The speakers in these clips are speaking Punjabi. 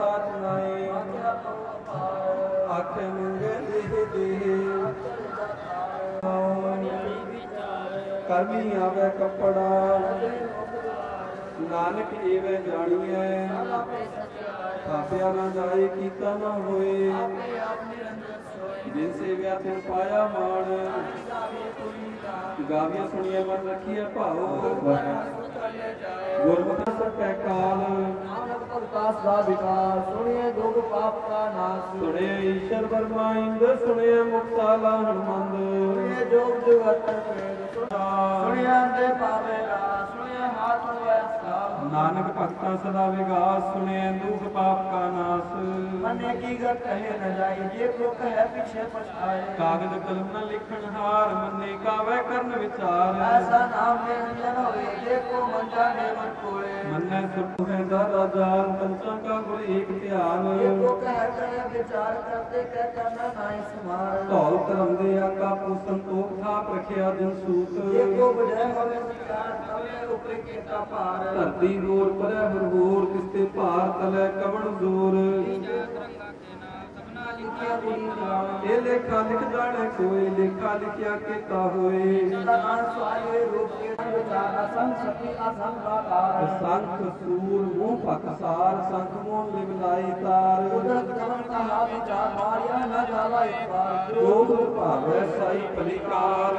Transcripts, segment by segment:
ਸੁਣਾਏ ਆਖੇ ਮੰਗੇ ਦੇਹ ਦੇਹ ਕਰਮੀ ਆਵੇ ਕੱਪੜਾ ਨਾਨਕ ਏਵੇਂ ਜਾਣੀਐ ਖਾਪਿਆ ਨਾ ਜਾਏ ਕੀਤਾ ਨਾ ਹੋਏ ਜਿਨ ਸੇਵਿਆ ਤਿਨ ਪਾਇਆ ਮਾਣ ਗਾਵੀਆਂ ਸੁਣੀਏ ਮਨ ਰੱਖੀਏ ਭਾਉ। ਗੁਰਮੁਖ ਸਤੈ ਕਾਲ। ਨਾਨਕ ਭਗਤਾਸ ਦਾ ਵਿਕਾਸ ਸੁਣੀਏ ਦੁਖ ਪਾਪ ਕਾ ਨਾਸ। ਸੁਣਿਆ ਈਸ਼ਰ ਵਰਮਾ ਇੰਦ ਸੁਣਿਆ ਸੁਣੀਏ ਜੋਗ ਜੁਗਤਰ ਪ੍ਰੇਮ ਸੁਣੀਏ ਅੰਦੇ ਪਾਵੇਗਾ ਸੁਣੀਏ ਹਾਥ ਹੋਏ ਸਲਾਮ ਨਾਨਕ ਭਗਤਾ ਸਦਾ ਵਿਗਾਸ ਸੁਣਿਆ ਦੁਖ ਪਾਪ ਕਾ ਨਾਸ। ਮਨੇ ਕੀ ਗਤ ਕਹੇ ਨ ਜਾਈ ਜੇ ਕੋ ਕਹੇ ਪਿਛੇ ਪਛਤਾਏ। ਕਾਗਦ ਕਲਮ ਨ ਲਿਖਣ ਹਾਰ ਮੰਨੇ ਕਾਵੇ ਕਰਨ ਵਿਚਾਰ। ਐਸਾ ਨਾਮ ਨੇ ਅੰਜਨ ਹੋਏ ਜੇ ਕੋ ਮੰਜਾ ਨੇ ਮਨ ਕੋਏ। ਮੰਨੈ ਸੁਖ ਹੈ ਰਾਜਾ ਪੰਚਾਂ ਕਾ ਗੁਰ ਏਕ ਜੇ ਧਿਆਨ ਕੋ ਕਹੇ ਕਹੇ ਵਿਚਾਰ ਕਰਤੇ ਕਹਿ ਕਰਨਾ ਨਾਹੀ ਸਮਾਰ। ਧੌਲ ਧਰਮ ਦੇ ਆਕਾ ਪੂ ਸੰਤੋਖ ਥਾਪ ਰਖਿਆ ਦਿਨ ਸੂਤ। ਜੇ ਕੋ ਬਜੈ ਹੋਵੇ ਵਿਚਾਰ ਤਵੇ ਉਪਰੇ ਧਰਤੀ ਗੋਰ ਪਰੈ ਹਰਹੂਰ ਤਿਸਤੇ ਭਾਰ ਤਲੈ ਕਵਣ ਜ਼ੋਰ? ਇਹ ਲੇਖਾ ਲਿਖ ਜਾਣੇ ਕੋਈ ਲੇਖਾ ਲਿਖਿਆ ਕੀਤਾ ਹੋਏ। ਸੰਖ ਸੂਰ ਮੂੰਹ ਪਕਸਾਰ ਸੰਖ ਮੋਨ ਲਿਵਲਾਈ ਤਾਰ। ਕੁਦਰਤ ਕਵਨ ਕਹਾ ਵਿਚਾਰ ਮਾਰਿਆ ਨਾ ਜਾਵਾ ਇੱਕ ਵਾਰ। ਭਾਵੈ ਸਾਈ ਪਲਿਕਾਰ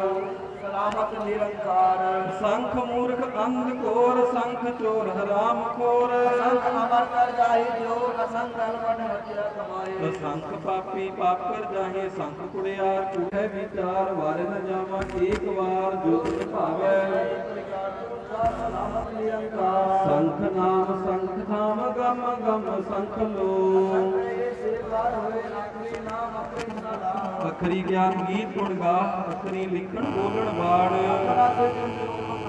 ਸਲਾਮਤ ਨਿਰੰਕਾਰ ਸੰਖ ਮੂਰਖ ਅੰਧ ਕੋਰ ਸੰਖ ਚੋਰ ਹਰਾਮ ਖੋਰ। ਸੰਗ ਅਮਰ ਕਰ ਜਾਹੀ ਜੋ ਅਸੰਗ ਅਲਵਨ ਹਤਿਆ ਕਮਾਏ ਸੰਖ ਪਾਪੀ ਪਾਪ ਕਰ ਜਾਹੇ ਸੰਖ ਕੁੜਿਆਰ ਕੂੜੇ ਵਿਚਾਰ ਵਾਰੇ ਨ ਜਾਵਾਂ ਏਕ ਵਾਰ ਜੋ ਤੁਧ ਭਾਵੈ। ਸਲਾਮਤ ਨਿਰੰਕਾਰ ਸੰਖ ਨਾਮ ਸੰਖ ਧਾਮ ਗਮ ਗਮ ਸੰਖ ਲੋ ਇਹ ਅਖਰੀ ਗਿਆਨ ਗੀਤ ਗੁਣ ਗਾ ਅਖਰੀ ਲਿਖਣ ਬੋਲਣ ਬਾਣ।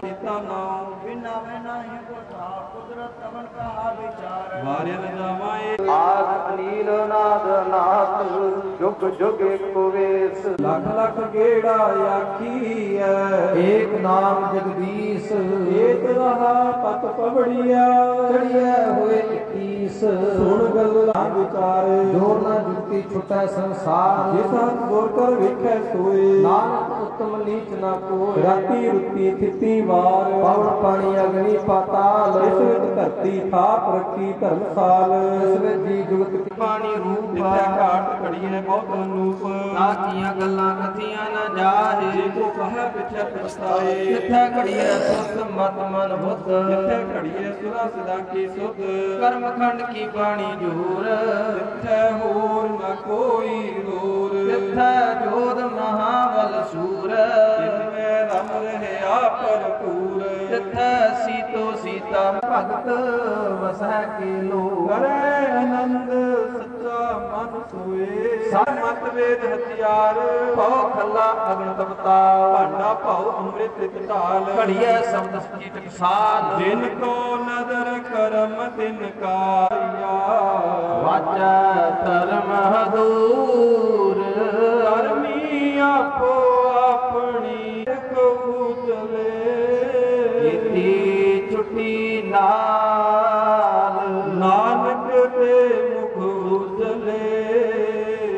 ਕੀਤਾ ਨਾਮ ਬਿਨਾ ਮੈਂ ਨਹੀਂ ਕੋਠਾ ਕੁਦਰਤ ਕਵਨ ਕਹਾ ਵਿਚਾਰ। ਵਾਰੇ ਨ ਜਾਵਾਂ ਏ ਆਦ ਨੀਲ ਨਾਦ ਨਾਥ ਜੁਗ ਜੁਗ ਇੱਕ ਵੇਸ। ਲੱਖ ਲੱਖ ਗੇੜਾ ਆਖੀਐ। ਏਕ ਨਾਮ ਜਗਦੀਸ਼। ਏਕ ਰਹਾ ਪਤ ਪਵੜੀਆ ਚੜੀਐ ਹੋਏ 21 ਸੁਣ ਗੱਲਾਂ ਵਿਚਾਰ। ਜੋਰ ਨਾ ਜੁਗਤੀ ਛੁਟੈ ਸੰਸਾਰ? ਜਿਸ ਹੱਥ ਗੋਰ ਕਰ ਵੇਖੈ ਸੋਏ। ਨਾਨਕ ਉਤਮ ਨੀਚ ਨਾ ਕੋਇ ਰਾਤੀ ਰੁੱਤੀ ਥਿੱਤੀ ਵਾਰ। ਪਵਨ ਪਾਣੀ ਅਗਨੀ ਪਾਤਾਲ। ਇਸ ਵਿੱਚ ਧਰਤੀ ਥਾਪ ਰੱਖੀ ਧਰਮਸਾਲ। ਇਸ ਵਿੱਚ ਜੀ ਜੁਗਤ ਪਾਣੀ ਰੂਪ ਜਿੱਥੇ ਘਾਟ ਘੜੀਏ ਬਹੁਤ ਅਨੂਪ। ਨਾਚੀਆਂ ਗੱਲਾਂ ਕਥੀਆਂ ਨਾ ਜਾਹੇ। ਜੇ ਕੋ ਕਹੈ ਪਿਛੇ ਪਛਤਾਏ। ਜਿੱਥੇ ਘੜੀਏ ਸੁਤ ਮਤ ਮਨ ਬੁੱਧ। ਜਿੱਥੇ ਘੜੀਏ ਸੁਰਾ ਸਦਾ ਕੀ ਸੁਧ। ਕਰਮ ਖੰਡ ਕੀ ਬਾਣੀ ਜੂਰ। ਜਿੱਥੇ ਹੋਰ ਨਾ ਕੋਈ ਹੋਰ ਜਿੱਥੇ ਜੋਧ ਮਹਾਬਲ ਸੂਰ। ਜਿਵੇਂ ਰਮ ਰਹਿਆ ਭਰਪੂਰ। ਜਿੱਥੇ ਸੀਤੋ ਸੀਤਾ ਭਗਤ ਵਸੈ ਕੇ ਲੋ ਕਰੇ ਆਨੰਦ ਸੱਚਾ ਮਨ ਸੋਏ। ਸਮਤ ਵੇਦ ਹਥਿਆਰ ਭਉ ਖੱਲਾ ਅਗਨ ਤਪਤਾ ਭਾਂਡਾ ਭਾਉ ਅੰਮ੍ਰਿਤ ਢਾਲ ਘੜੀਏ ਸ਼ਬਦ ਸੱਚੀ ਟਕਸਾਲ ਜਿਨ ਕੋ ਨਦਰ ਕਰਮ ਤਿਨ ਕਾਇਆ ਵਾਚੈ ਧਰਮ ਹਦੂਰ। ਕਰਮੀ ਆਪੋ ਨਾਲ ਨਾਨਕ ਤੇ ਮੁਖ ਉਜਲੇ।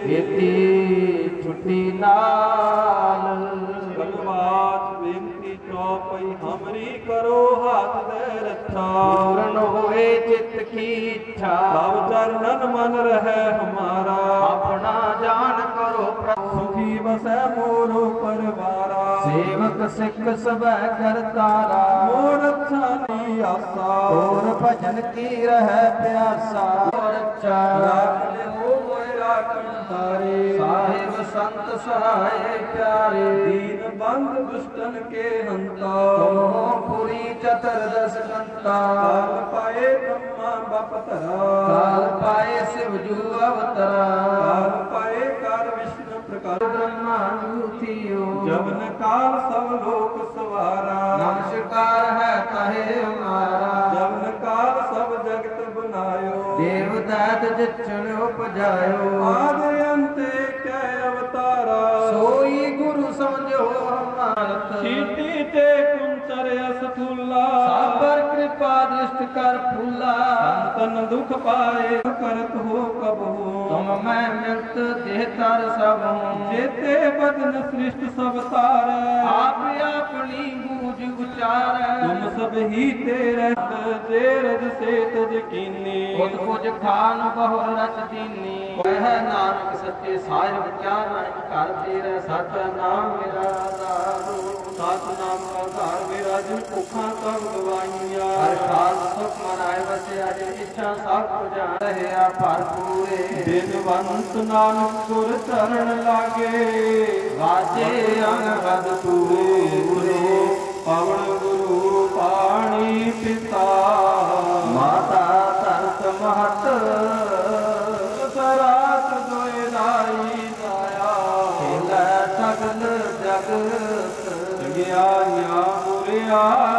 ਕੀਤੀ ਛੁੱਟੀ ਨਾਲ। ਕਲਵਾਤ ਬੇਨਤੀ ਚੌਪਈ ਹਮਰੀ ਕਰੋ ਹੱਥ ਦੇ ਰੱਛਾ। ਪੂਰਨ ਹੋਏ ਚਿੱਤ ਕੀ ਇੱਛਾ। ਤਬ ਚਰਨਨ ਮਨ ਰਹਿ ਹਮਾਰਾ। ਆਪਣਾ ਜਾਣ ਵਸੈ ਮੋਰੋ ਪਰਵਾਰਾ। ਸੇਵਕ ਸਿੱਖ ਸਭੈ ਕਰਤਾਰਾ ਮੋਰ ਨੀ ਆਸਾ। ਹੋਰ ਭਜਨ ਕੀ ਰਹਿ ਪਿਆਸਾ। ਰਾਖ ਲਿਓ ਮੋਇ ਰਾਖਣ ਹਾਰੇ ਸਾਹਿਬ ਸੰਤ ਸਹਾਏ ਪਿਆਰੇ। ਦੀਨ ਬੰਦ ਦੁਸ਼ਟਨ ਕੇ ਹੰਤਾ। ਪੁਰੀ ਚਤਰਦਸ ਕੰਤਾ ਕਾਲ ਪਾਏ ਬ੍ਰਹਮਾ ਬਪ ਧਰਾ। ਕਾਲ ਪਾਏ ਸਿਵ ਜੂ ਅਵਤਰਾ। ਕਾਲ ਪਾਏ ਕਰ ਵਿਸ਼ਨੂੰ ਪ੍ਰਕਾਰ ਬ੍ਰਹਮਾ ਜੂਤੀਓ ਜਵਨ ਕਾਲ ਸਭ ਲੋਕ ਸਵਾਰਾ। ਨਮਸਕਾਰ ਹੈ ਕਹੇ ਹਮਾਰਾ। ਜਵਨ ਕਾਲ ਸਭ ਜਗਤ ਬਨਾਇਓ ਦੇਵ ਦਾਤ ਜਿਚਣ ਉਪਜਾਇਓ। ਆਦ ਅੰਤੇ ਕੈ ਅਵਤਾਰਾ। ਸੋਈ ਗੁਰੂ ਸਮਝੋ ਹਮਾਰਤ। ਛੀਟੀ ਤੇ ਅਸਥੂਲਾ ਸਾਬਰ ਕ੍ਰਿਪ ਦ੍ਰਿਸ਼ਟ ਕਰ ਫੂਲਾ। ਸੰਤਨ ਦੁਖ ਪਾਏ ਕਰਤ ਹੋ ਕਬਹੂ। ਤੁਮ ਮੈਂ ਮਿਲਤ ਦੇਹ ਤਰ ਸਭ। ਹੂੰ ਜੇਤੇ ਬਦਨ ਸ੍ਰਿਸ਼ਟ ਸਭ ਤਾਰੈ। ਆਪ ਆਪਣੀ ਬੂਝ ਉਚਾਰ। ਤੁਮ ਸਭ ਹੀ ਤੇਰੇ ਜੇ ਰਜ ਸੇਤ ਯਕੀਨੀ। ਖੁਦ ਕੁਝ ਖਾਨ ਬਹੁਰ ਰਚ ਦੀਨੀ। ਕਹਿ ਨਾਨਕ ਸੱਚੇ ਸਾਹਿਬ ਵਿਚਾਰ ਨਹੀਂ ਕਰ ਤੇਰੇ ਸੱਚ ਨਾਮ ਮੇਰਾ ਆਧਾਰ ਸਤ ਨਾਮ ਕਾ ਧਾਰ ਮੇਰਾ ਜਿਨ ਭੁੱਖਾਂ ਸਭ ਗਵਾਈਆਂ ਹਰ ਖਾਸ ਸੁਖ ਮਨਾਏ ਵਸਿਆ ਜਿਨ ਇੱਛਾ ਸਭ ਪੁਜਾ ਰਹਿਆ ਭਰਪੂਰੇ ਦਿਨਵੰਤ ਨਾਨਕ ਗੁਰ ਚਰਨ ਲਾਗੇ। ਵਾਜੇ ਅੰਗਦ ਪੂਰੇ ਪਵਨ ਗੁਰੂ ਪਾਣੀ ਪਿਤਾ। Ah.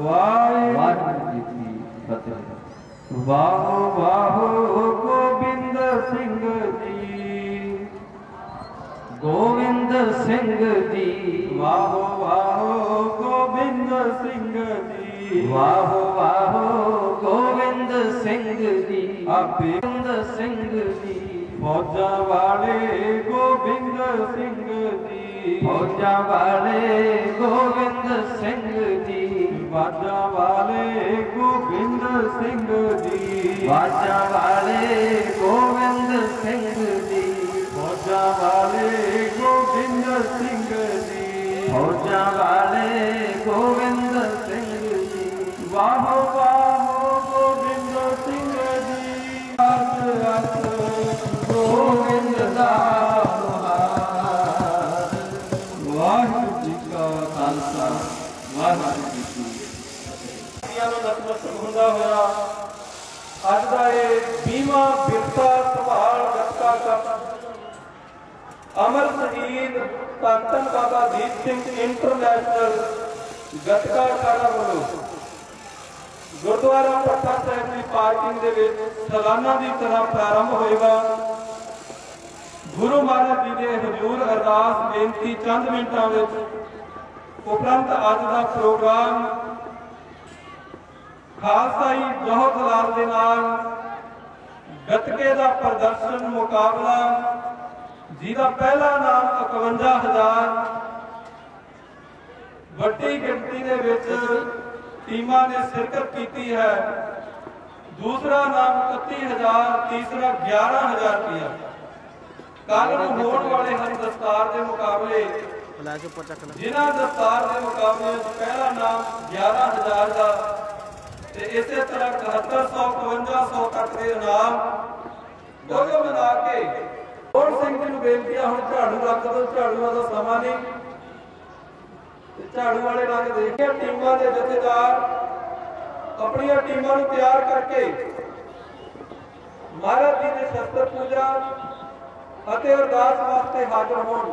ਵਾਹਿਗੁਰੂ ਵਾਹਿਗੁਰੂ ਜੀ ਕੀ ਫਤਿਹ। ਵਾਹੋ ਵਾਹੋ, ਗੋਬਿੰਦ ਸਿੰਘ ਜੀ। ਗੋਵਿੰਦ ਸਿੰਘ ਜੀ, ਵਾਹੋ ਵਾਹੋ, ਗੋਬਿੰਦ ਸਿੰਘ ਜੀ। ਵਾਹੋ ਵਾਹੋ ਗੋਵਿੰਦ ਸਿੰਘ ਜੀ, ਆਪੇ ਗੋਬਿੰਦ ਸਿੰਘ ਜੀ। ਫੌਜਾਂ ਵਾਲੇ ਗੋਬਿੰਦ ਸਿੰਘ ਜੀ। ਫੌਜਾਂ ਵਾਲੇ ਗੋਬਿੰਦ ਸਿੰਘ ਜੀ। ਵਾਜਾਂ ਵਾਲੇ ਗੋਬਿੰਦ ਸਿੰਘ ਜੀ। ਵਾਜਾਂ ਵਾਲੇ ਗੋਬਿੰਦ ਸਿੰਘ ਜੀ। ਫੌਜਾਂ ਵਾਲੇ ਗੋਬਿੰਦ ਸਿੰਘ ਜੀ। ਫੌਜਾਂ ਵਾਲੇ ਗੋਬਿੰਦ ਸਿੰਘ ਜੀ। ਵਾਹੋ ਵਾਹੋ ਫਤਿਹ ਨੂੰ ਨਤਮਸਤਕ ਹੁੰਦਾ ਹੋਇਆ। ਅੱਜ ਦਾ ਇਹ 20ਵਾਂ ਬਿਰਤਾ ਸੰਭਾਲ ਗੱਤਕਾ ਕੱਪ ਅਮਰ ਸ਼ਹੀਦ ਧੰਨ ਬਾਬਾ ਦੀਪ ਸਿੰਘ ਇੰਟਰਨੈਸ਼ਨਲ ਗੱਤਕਾ ਅਖਾੜਾ ਵੱਲੋਂ ਗੁਰਦੁਆਰਾ ਪੱਟਾ ਸਾਹਿਬ ਦੀ ਪਾਰਕਿੰਗ ਦੇ ਵਿੱਚ ਸਾਲਾਨਾ ਦੀ ਤਰ੍ਹਾਂ ਪ੍ਰਾਰੰਭ ਹੋਏਗਾ। ਗੁਰੂ ਮਹਾਰਾਜ ਜੀ ਦੇ ਹਜ਼ੂਰ ਅਰਦਾਸ ਬੇਨਤੀ ਚੰਦ ਮਿੰਟਾਂ ਵਿੱਚ ਉਪਰੰਤ ਅੱਜ ਦਾ ਪ੍ਰੋਗਰਾਮ ਖਾਲਸਾਈ ਜੋਹਰ ਦਲਾਲ ਦੇ ਨਾਲ ਗੱਤਕੇ ਦਾ ਪ੍ਰਦਰਸ਼ਨ ਮੁਕਾਬਲਾ ਜਿਹਦਾ ਪਹਿਲਾ ਨਾਮ 51000 ਵੱਡੀ ਗਿਣਤੀ ਦੇ ਵਿੱਚ ਟੀਮਾਂ ਨੇ ਸ਼ਿਰਕਤ ਕੀਤੀ ਹੈ। ਦੂਸਰਾ ਨਾਮ 31000 ਤੀਸਰਾ 11000 ਰੁਪਇਆ। ਕੱਲ ਨੂੰ ਹੋਣ ਵਾਲੇ ਹਨ ਦਸਤਾਰ ਦੇ ਮੁਕਾਬਲੇ ਜਿਨ੍ਹਾਂ ਦਸਤਾਰ ਦੇ ਮੁਕਾਬਲੇ ਪਹਿਲਾ ਨਾਮ 11000 ਦਾ ਤੇ ਇਸੇ ਤਰ੍ਹਾਂ 7100 5500 ਤੱਕ ਦੇ ਇਨਾਮ ਦੋਨੋਂ ਮਿਲਾ ਕੇ ਹੋਰ ਸਿੰਘ ਜੀ ਨੂੰ ਬੇਨਤੀ ਆ ਹੁਣ ਝਾੜੂ ਰੱਖ ਦਿਓ, ਝਾੜੂਆਂ ਦਾ ਸਮਾਂ ਨਹੀਂ। ਤੇ ਝਾੜੂ ਵਾਲੇ ਰੰਗ ਦੇਖ ਕੇ ਟੀਮਾਂ ਦੇ ਜਥੇਦਾਰ ਆਪਣੀਆਂ ਟੀਮਾਂ ਨੂੰ ਤਿਆਰ ਕਰਕੇ ਮਹਾਰਾਜ ਜੀ ਦੇ ਸ਼ਸਤਰ ਪੂਜਾ ਅਤੇ ਅਰਦਾਸ ਵਾਸਤੇ ਹਾਜ਼ਰ ਹੋਣ।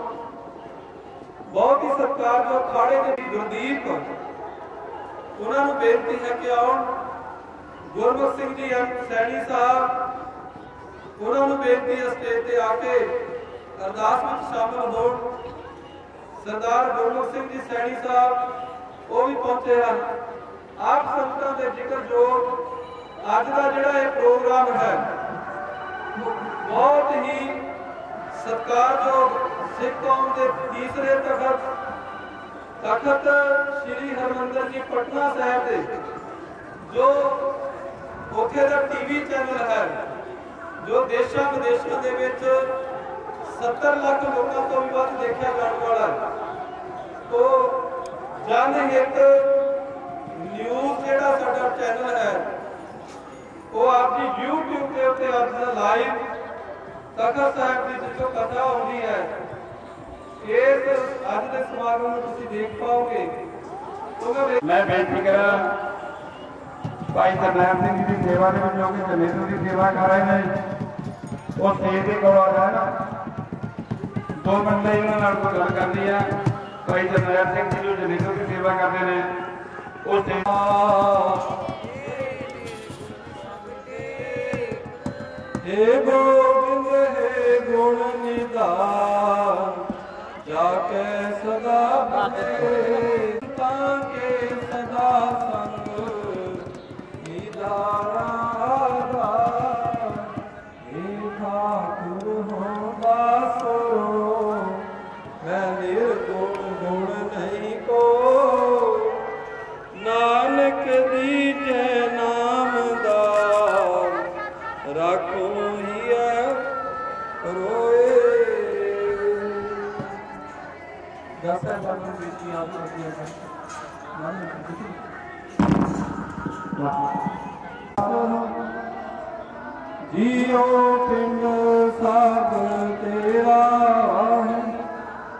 ਬਹੁਤ ਹੀ ਸਤਿਕਾਰਯੋਗ ਖਾੜੇ ਦੇ ਗੁਰਦੀਪ। ਉਹਨਾਂ ਨੂੰ ਬੇਨਤੀ ਹੈ ਕਿ ਆਉਣ ਗੁਰਮੁਖ ਸਿੰਘ ਜੀ ਸੈਣੀ ਸਾਹਿਬ, ਉਹਨਾਂ ਨੂੰ ਬੇਨਤੀ ਹੈ ਸਟੇਜ ਤੇ ਆ ਕੇ ਅਰਦਾਸ ਵਿੱਚ ਸ਼ਾਮਲ ਹੋਣ। ਸਰਦਾਰ ਗੁਰਮੁਖ ਸਿੰਘ ਜੀ ਸੈਣੀ ਸਾਹਿਬ, ਉਹ ਵੀ ਪਹੁੰਚੇ ਹਨ। ਆਪ ਸੰਗਤਾਂ ਦੇ ਜ਼ਿਕਰ ਜੋ ਅੱਜ ਦਾ ਜਿਹੜਾ ਇਹ ਪ੍ਰੋਗਰਾਮ ਹੈ, ਬਹੁਤ ਹੀ ਸਤਿਕਾਰਯੋਗ ਸਿੱਖ ਕੌਮ ਦੇ ਤੀਸਰੇ ਤਖਤ ਤਖਤ ਸ੍ਰੀ ਹਰਮੰਦਰ ਜੀ ਪਟਨਾ ਸਾਹਿਬ ਦੇ, ਜੋ ਉੱਥੇ ਦਾ ਟੀਵੀ ਚੈਨਲ ਹੈ, ਜੋ ਦੇਸ਼ਾਂ ਵਿਦੇਸ਼ਾਂ ਦੇ ਵਿੱਚ 70 ਲੱਖ ਲੋਕਾਂ ਤੋਂ ਵੀ ਵੱਧ ਦੇਖਿਆ ਜਾਣ ਵਾਲਾ ਹੈ, ਤੋ ਜਨ ਹਿੱਤ ਨਿਊਜ਼ ਜਿਹੜਾ ਸਾਡਾ ਚੈਨਲ ਹੈ, ਉਹ ਆਪਦੀ ਜੀ YouTube ਦੇ ਉੱਤੇ ਅੱਜ ਲਾਈਵ ਤਖਤ ਸਾਹਿਬ ਦੀ ਜਿੱਥੋਂ ਕਥਾ ਹੁੰਦੀ ਹੈ ਇਸ ਅੱਜ ਦੇ ਸਮਾਗਮ ਨੂੰ ਤੁਸੀਂ ਦੇਖ ਪਾਓਗੇ। ਮੈਂ ਬੇਨਤੀ ਕਰਾਂ ਭਾਈ ਸਰਨਾਮ ਸਿੰਘ ਜੀ ਦੀ ਸੇਵਾ ਦੇ ਵਿੱਚ ਜੋ ਕਿ ਜਨੇਤੂ ਦੀ ਸੇਵਾ ਕਰ ਰਹੇ ਨੇ। ਉਹ ਸੇਵ ਦੇ ਕੋਲ ਆ ਨਾ। ਦੋ ਬੰਦੇ ਇਹਨਾਂ ਨਾਲ ਕੋਈ ਗੱਲ ਕਰਨੀ ਆ। ਭਾਈ ਸਰਨਾਮ ਸਿੰਘ ਜੀ ਜੋ ਜਨੇਤੂ ਦੀ ਸੇਵਾ ਕਰਦੇ ਨੇ ਉਹ ਸੇਵਾ ਹੇ ਗੋਬਿੰਦ ਹੇ ਗੁਣ ਨਿਧਾਨ ਰਾਖੇ ਸਦਾ ਬਖੇ ਤਾਂ ਕੇ ਸਦਾ ਸੰਗ ਨੀਲਾ ਰਾਮ ਬਾਬਾ ਜੀਓ ਪਿੰਡ ਸਾਗਰ ਤੇਰਾ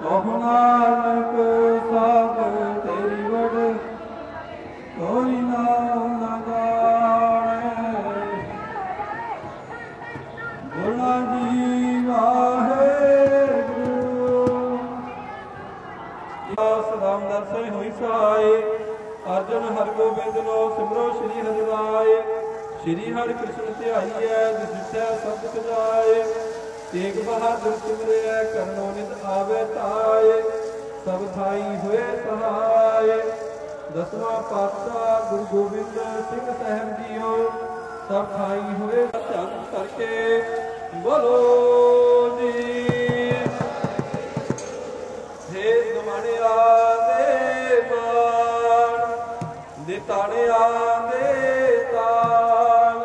ਤੋਹ ਨਾਨਕ ਸਾਏ। ਅਰਜਨ ਹਰਗੋਬਿੰਦ ਨੋ ਸਿਮਰੋ ਸ੍ਰੀ ਹਰਿਰਾਏ ਸ੍ਰੀ ਹਰਿ ਕ੍ਰਿਸ਼ਨ ਧਿਆਈਐ ਜਿਸ ਜਿਤੈ ਸਤ ਸਜਾਏ ਤੇਗ ਬਹਾਦਰ ਸਿਮਰਿਐ, ਕਰਨੋ ਨਿਤ ਆਵੇ ਤਾਏ। ਸਭ ਥਾਈ ਹੋਏ ਸਹਾਏ। ਦਸਵਾਂ ਪਾਤਸ਼ਾਹ ਗੁਰੂ ਗੋਬਿੰਦ ਸਿੰਘ ਸਾਹਿਬ ਜੀਓ, ਸਭ ਥਾਈ ਹੋਏ ਧੰਨ ਕਰਕੇ ਬੋਲੋ ਜੀ। ਹੇ ਦਮਣਿਆ ਤਾੜਿਆ ਦੇ ਤਾਲ।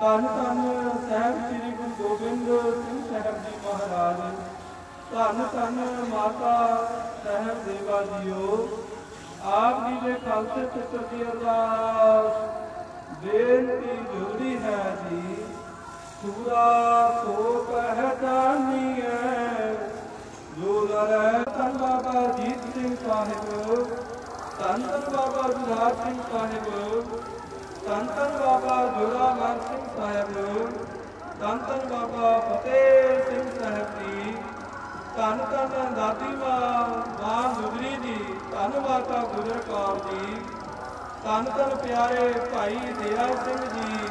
ਧੰਨ ਧੰਨ ਸਾਹਿਬ ਸ੍ਰੀ ਗੁਰੂ ਗੋਬਿੰਦ ਸਿੰਘ ਸਾਹਿਬ ਜੀ ਮਹਾਰਾਜ। ਧੰਨ ਧੰਨ ਮਾਤਾ ਸਾਹਿਬ ਦੇਵਾ ਜੀਓ। ਆਪ ਜੀ ਦੇ ਖਾਲਸੇ ਚਿੱਤਰ ਦੀ ਅਰਦਾਸ। ਬੇਨਤੀ ਜੁੜੀ ਹੈ ਜੀ। ਸੂਰਾ ਸੋ ਪਹਿਚਾਨੀਐ ਜੋ ਲੜੈ ਧੰਨ ਬਾਬਾ ਜੀਤ ਸਿੰਘ ਸਾਹਿਬ। ਧੰਨ ਧੰਨ ਬਾਬਾ ਜੁਝਾਰ ਸਿੰਘ ਸਾਹਿਬ ਧੰਨ ਧੰਨ ਬਾਬਾ ਜੋਰਾਵਰ ਸਿੰਘ ਸਾਹਿਬ ਧੰਨ ਧੰਨ ਬਾਬਾ ਫਤਿਹ ਸਿੰਘ ਸਾਹਿਬ ਜੀ, ਧੰਨ ਧੰਨ ਦਾਦੀ ਮਾਂ ਮਾਂ ਗੁਜਰੀ ਜੀ, ਧੰਨ ਮਾਤਾ ਗੁਜਰ ਕੌਰ ਜੀ, ਧੰਨ ਧੰਨ ਪਿਆਰੇ ਭਾਈ ਦੇਰਾ ਸਿੰਘ ਜੀ,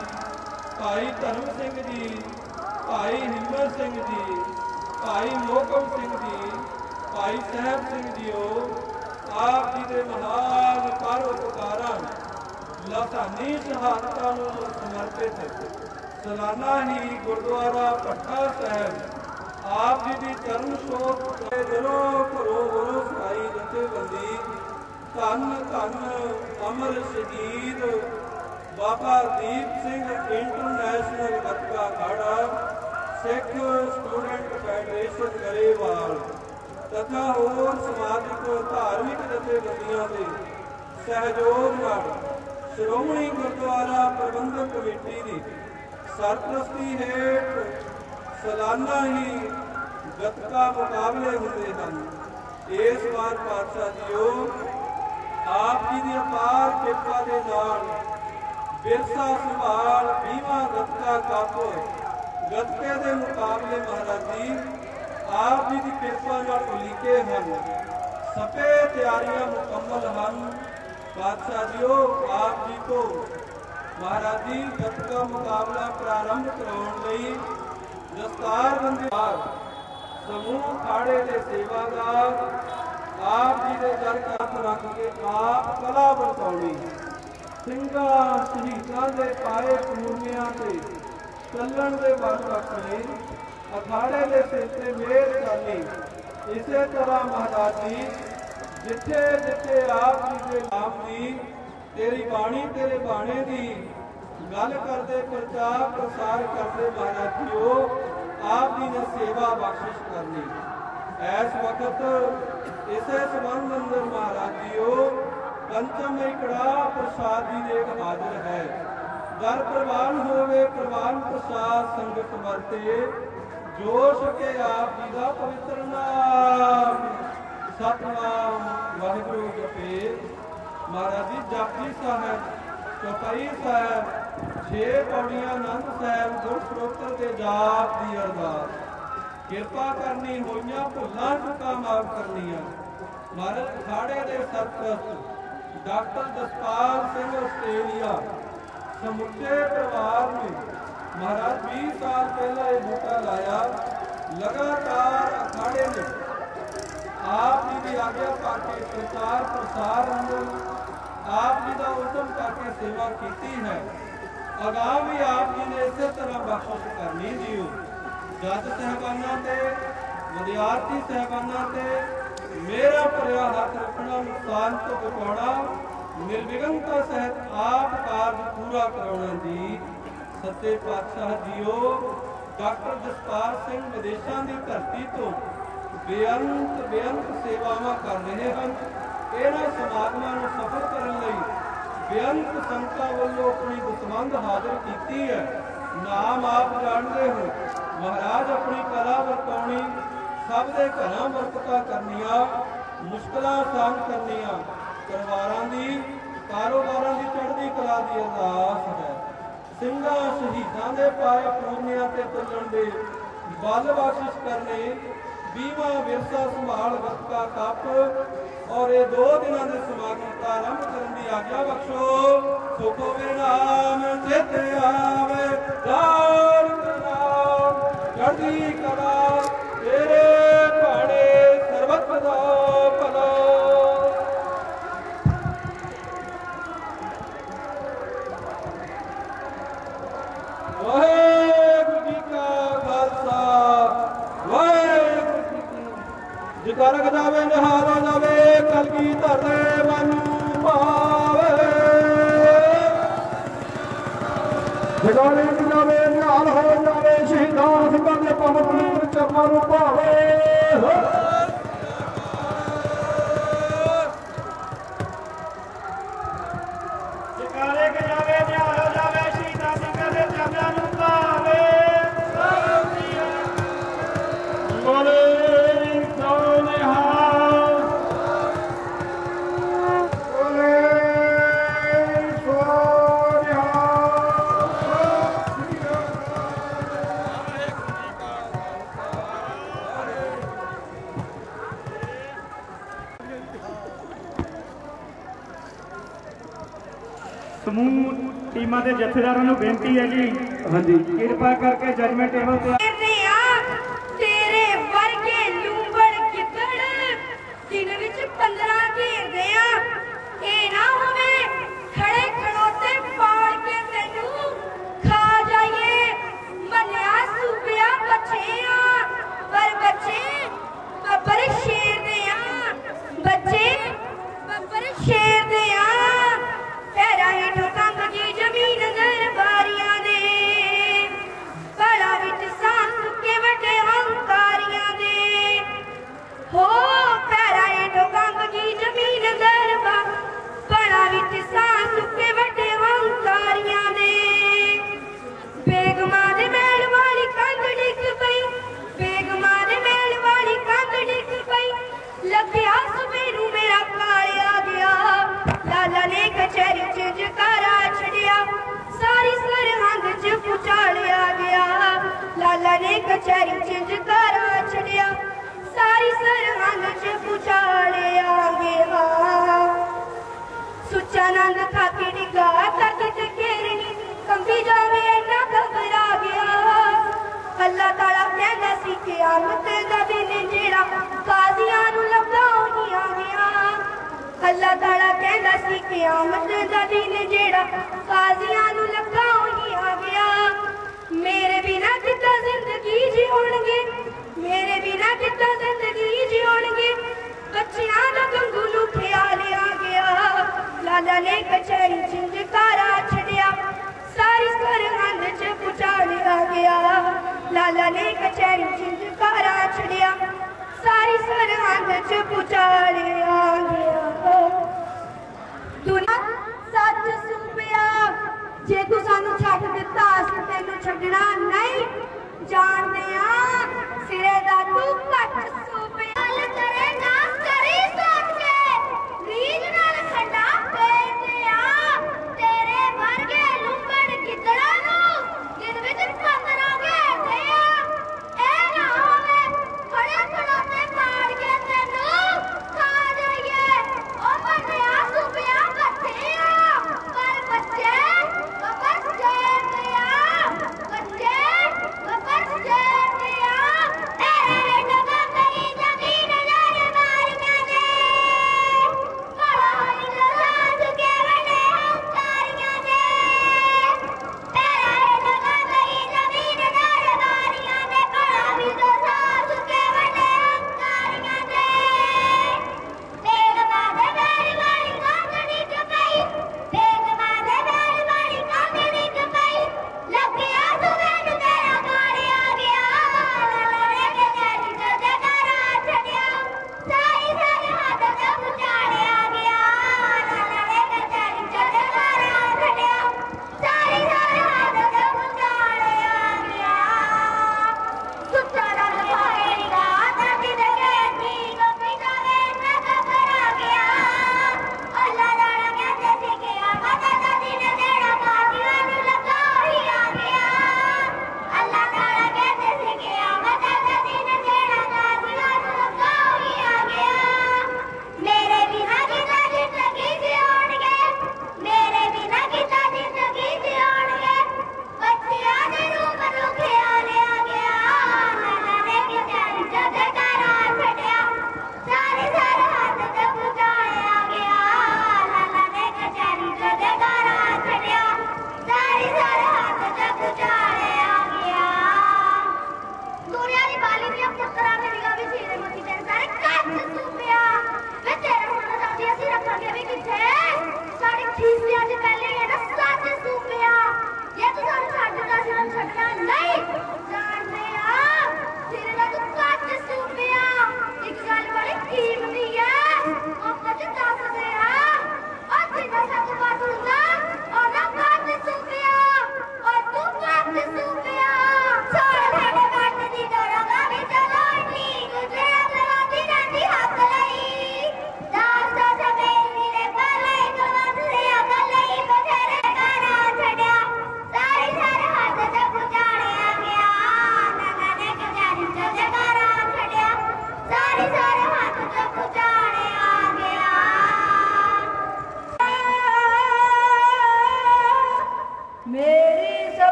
ਭਾਈ ਧਰਮ ਸਿੰਘ ਜੀ, ਭਾਈ ਹਿੰਮਤ ਸਿੰਘ ਜੀ, ਭਾਈ ਮੋਕਮ ਸਿੰਘ ਜੀ, ਭਾਈ ਸਾਹਿਬ ਸਿੰਘ ਜੀਓ ਆਪ ਜੀ ਦੇ ਮਹਾਨ ਪਰ ਉਪਕਾਰਾਂ ਲਸਾਨੀ ਸ਼ਹਾਦਤਾਂ ਨੂੰ ਸਮਰਪਿਤ। ਸਲਾਨਾ ਹੀ ਗੁਰਦੁਆਰਾ ਭੱਠਾ ਸਾਹਿਬ, ਆਪ ਜੀ ਦੀ ਚਰਨ ਛੋਹ ਤੇ ਦਿਲੋਂ ਘਰੋਂ ਘਰੋਂ ਸਾਈ ਜਥੇਬੰਦੀ। ਧੰਨ ਧੰਨ ਅਮਰ ਸ਼ਹੀਦ ਬਾਬਾ ਦੀਪ ਸਿੰਘ ਇੰਟਰਨੈਸ਼ਨਲ ਗੱਤਕਾ ਅਖਾੜਾ, ਸਿੱਖ ਸਟੂਡੈਂਟ ਫੈਡਰੇਸ਼ਨ ਗਰੇਵਾਲ। ਤਥਾ ਹੋਰ ਸਮਾਜਿਕ, ਧਾਰਮਿਕ ਜਥੇਬੰਦੀਆਂ ਦੇ ਸਹਿਯੋਗ ਨਾਲ ਸ਼੍ਰੋਮਣੀ ਗੁਰਦੁਆਰਾ ਪ੍ਰਬੰਧਕ ਕਮੇਟੀ ਦੀ ਸਰਪ੍ਰਸਤੀ ਹੇਠ ਸਾਲਾਨਾ ਹੀ ਗੱਤਕਾ ਮੁਕਾਬਲੇ ਹੁੰਦੇ ਹਨ। ਇਸ ਵਾਰ ਪਾਤਸ਼ਾਹ ਜੀਓ, ਆਪ ਜੀ ਦੀ ਅਪਾਰ ਕਿਰਪਾ ਦੇ ਨਾਲ ਵਿਰਸਾ ਸੰਭਾਲ 20ਵਾਂ ਗੱਤਕਾ ਕੱਪ ਗੱਤਕੇ ਦੇ ਮੁਕਾਬਲੇ ਮਹਾਰਾਜ ਜੀ ਆਪ ਜੀ ਦੀ ਕਿਰਪਾ ਨਾਲ ਉਲੀਕੇ ਹਨ। ਸਭੇ ਤਿਆਰੀਆਂ ਮੁਕੰਮਲ ਹਨ। ਬਾਦਸ਼ਾਹ ਜੀਓ, ਆਪ ਜੀ ਕੋ ਮਹਾਰਾਜ ਜੀ ਗੱਤਕਾ ਮੁਕਾਬਲਾ ਪ੍ਰਾਰੰਭ ਕਰਾਉਣ ਲਈ ਦਸਤਾਰ ਬੰਦੀ ਸਮੂਹ ਖਾੜੇ ਦੇ ਸੇਵਾਦਾਰ, ਆਪ ਜੀ ਦੇ ਦਰ ਹੱਥ ਰੱਖ ਕੇ ਆਪ ਕਲਾ ਵਰਤਾਉਣੀ। ਸਿੰਘਾਂ ਸ਼ਹੀਦਾਂ ਦੇ ਪਾਏ ਪੂਰਨਿਆਂ ਤੇ ਚੱਲਣ ਦੇ ਵੱਲ ਰੱਖਣੇ ਅਖਾੜੇ ਦੇ ਸਿਰ ਤੇ ਮੇਰ ਕਰਨੀ। ਇਸੇ ਤਰ੍ਹਾਂ ਮਹਾਰਾਜ ਜੀ, ਜਿੱਥੇ ਜਿੱਥੇ ਆਪ ਜੀ ਦੇ ਨਾਮ ਦੀ, ਤੇਰੀ ਬਾਣੀ ਤੇਰੇ ਬਾਣੇ ਦੀ ਗੱਲ ਕਰਦੇ, ਪ੍ਰਚਾਰ ਪ੍ਰਸਾਰ ਕਰਦੇ ਮਹਾਰਾਜ ਜੀਓ, ਆਪ ਜੀ ਨੇ ਸੇਵਾ ਬਖਸ਼ਿਸ਼ ਕਰਨੀ। ਇਸ ਵਕਤ ਇਸੇ ਸੰਬੰਧ ਅੰਦਰ ਮਹਾਰਾਜ ਜੀਓ, ਪੰਚਮ ਕੜਾ ਪ੍ਰਸਾਦ ਦੀ ਦੇਖ ਹਾਜ਼ਰ ਹੈ। ਦਰ ਪ੍ਰਵਾਨ ਹੋਵੇ, ਪ੍ਰਵਾਨ ਪ੍ਰਸਾਦ ਸੰਗਤ ਵਰਤੇ। ਜੋ ਸਕੇ ਆਪ ਜੀ ਦਾ ਪਵਿੱਤਰ ਨਾਮ। ਸਤਨਾਮ ਵਾਹਿਗੁਰੂ ਜਪੇ ਮਹਾਰਾਜ ਜੀ ਜਪਜੀ ਸਾਹਿਬ ਚੌਪਈ ਸਾਹਿਬ, ਛੇ ਪੌੜੀਆਂ ਆਨੰਦ ਸਾਹਿਬ, ਗੁਰ ਸਰੋਤਰ ਦੇ ਜਾਪ ਦੀ ਅਰਦਾਸ। ਕਿਰਪਾ ਕਰਨੀ ਹੋਈਆਂ, ਭੁੱਲਾਂ ਚੁੱਕਾਂ ਮਾਫ ਕਰਨੀਆਂ। ਮਹਾਰਾਜ, ਅਖਾੜੇ ਦੇ ਸਰਪ੍ਰਸਤ ਡਾਕਟਰ ਜਸਪਾਲ ਸਿੰਘ ਆਸਟ੍ਰੇਲੀਆ, ਸਮੁੱਚੇ ਪਰਿਵਾਰ ਨੂੰ ਮਹਾਰਾਜ 20 ਸਾਲ ਪਹਿਲਾਂ ਇਹ ਬੂਟਾ ਲਾਇਆ। ਲਗਾਤਾਰ ਅਖਾੜੇ ਨੇ। ਆਪ ਜੀ ਦੀ ਆਗਿਆ ਪਾ ਕੇ ਪ੍ਰਚਾਰ ਪ੍ਰਸਾਰ ਨੂੰ। ਆਪ ਜੀ ਦਾ ਉਦਮ ਕਰਕੇ ਸੇਵਾ ਕੀਤੀ ਹੈ। ਅਗਾਮ ਵੀ ਆਪ ਜੀ ਨੇ ਇਸੇ ਤਰ੍ਹਾਂ ਬਖਸ਼ਿਸ਼ ਕਰਨੀ ਦਿਓ ਜੱਜ ਸਹਿਬਾਨਾਂ ਤੇ, ਵਿਦਿਆਰਥੀ ਸਹਿਬਾਨਾਂ ਤੇ ਮੇਰਾ ਭਰਿਆ ਹੱਥ ਰੱਖਣਾ, ਨੁਕਸਾਨ ਤੋਂ ਬਚਾਉਣਾ, ਨਿਰਵਿਘਨਤਾ ਸਹਿਤ ਆਪ ਕਾਰਜ ਪੂਰਾ ਕਰਾਉਣਾ ਜੀ। ਸੱਚੇ ਪਾਤਸ਼ਾਹ ਜੀਓ, ਡਾਕਟਰ ਜਸਪਾਲ ਸਿੰਘ ਵਿਦੇਸ਼ਾਂ ਦੀ ਧਰਤੀ ਤੋਂ ਬੇਅੰਤ ਬੇਅੰਤ ਸੇਵਾਵਾਂ ਕਰ ਰਹੇ ਹਨ। ਇਹਨਾਂ ਸਮਾਗਮਾਂ ਨੂੰ ਸਫਲ ਕਰਨ ਲਈ ਬੇਅੰਤ ਸੰਗਤਾਂ ਵੱਲੋਂ ਆਪਣੀ ਦਸਵੰਧ ਹਾਜ਼ਰ ਕੀਤੀ ਹੈ। ਨਾਮ ਆਪ ਜਾਣਦੇ ਹੋ। ਮਹਾਰਾਜ ਆਪਣੀ ਕਲਾ ਵਰਤਾਉਣੀ, ਸਭ ਦੇ ਘਰਾਂ ਵਰਤਤਾ ਕਰਨੀਆਂ, ਮੁਸ਼ਕਲਾਂ ਆਸਾਨ ਕਰਨੀਆਂ। ਪਰਿਵਾਰਾਂ ਦੀ, ਕਾਰੋਬਾਰਾਂ ਦੀ ਚੜ੍ਹਦੀ ਕਲਾ ਦੀ ਅਰਦਾਸ ਹੈ। ਸਿੰਘਾਂ ਸ਼ਹੀਦਾਂ ਦੇ ਪਾਏ ਪੂਰਨਿਆਂ ਤੇ ਚੱਲਣ ਦੇ ਬਲ ਬਖਸ਼ਿਸ਼ ਕਰਨੇ ਬੀਮਾ ਵਿਰਸਾ ਸੰਭਾਲ ਵਕਤਾ ਕੱਪ ਔਰ ਇਹ ਦੋ ਦਿਨਾਂ ਦੇ ਸਮਾਗਮ ਦਾ ਆਰੰਭ ਕਰਨ ਦੀ ਆਗਿਆ ਬਖਸ਼ੋ। ਸੁਖੋ ਮੇਰੇ ਨਾਮ ਚੇਤੇ ਆਵੇ ਲਾਲ ਨਾਮ, ਚੜ੍ਹਦੀ ਕਲਾ ਫਤਿਹ। ਜਾਵੇ ਨਿਹਾਰਾ ਜਾਵੇ ਕਲਗੀ ਧਰਦੇ ਮਨ ਭਾਵੇ ਜਗਾਲੇ ਜਾਵੇ, ਨਿਹਾਲ ਹੋ ਜਾਵੇ, ਸ਼ਹੀਦਾਂ ਸਿੰਘਾਂ ਦੇ ਪਵਨ ਚਰਨਾਂ ਨੂੰ ਭਾਵੇ ਸਮੂਹ ਟੀਮਾਂ ਦੇ ਜਥੇਦਾਰਾਂ ਨੂੰ ਬੇਨਤੀ ਹੈ ਜੀ। ਹਾਂਜੀ। ਕਿਰਪਾ ਕਰਕੇ ਜਜਮੈਂਟ ਟੇਬਲ ਤੇ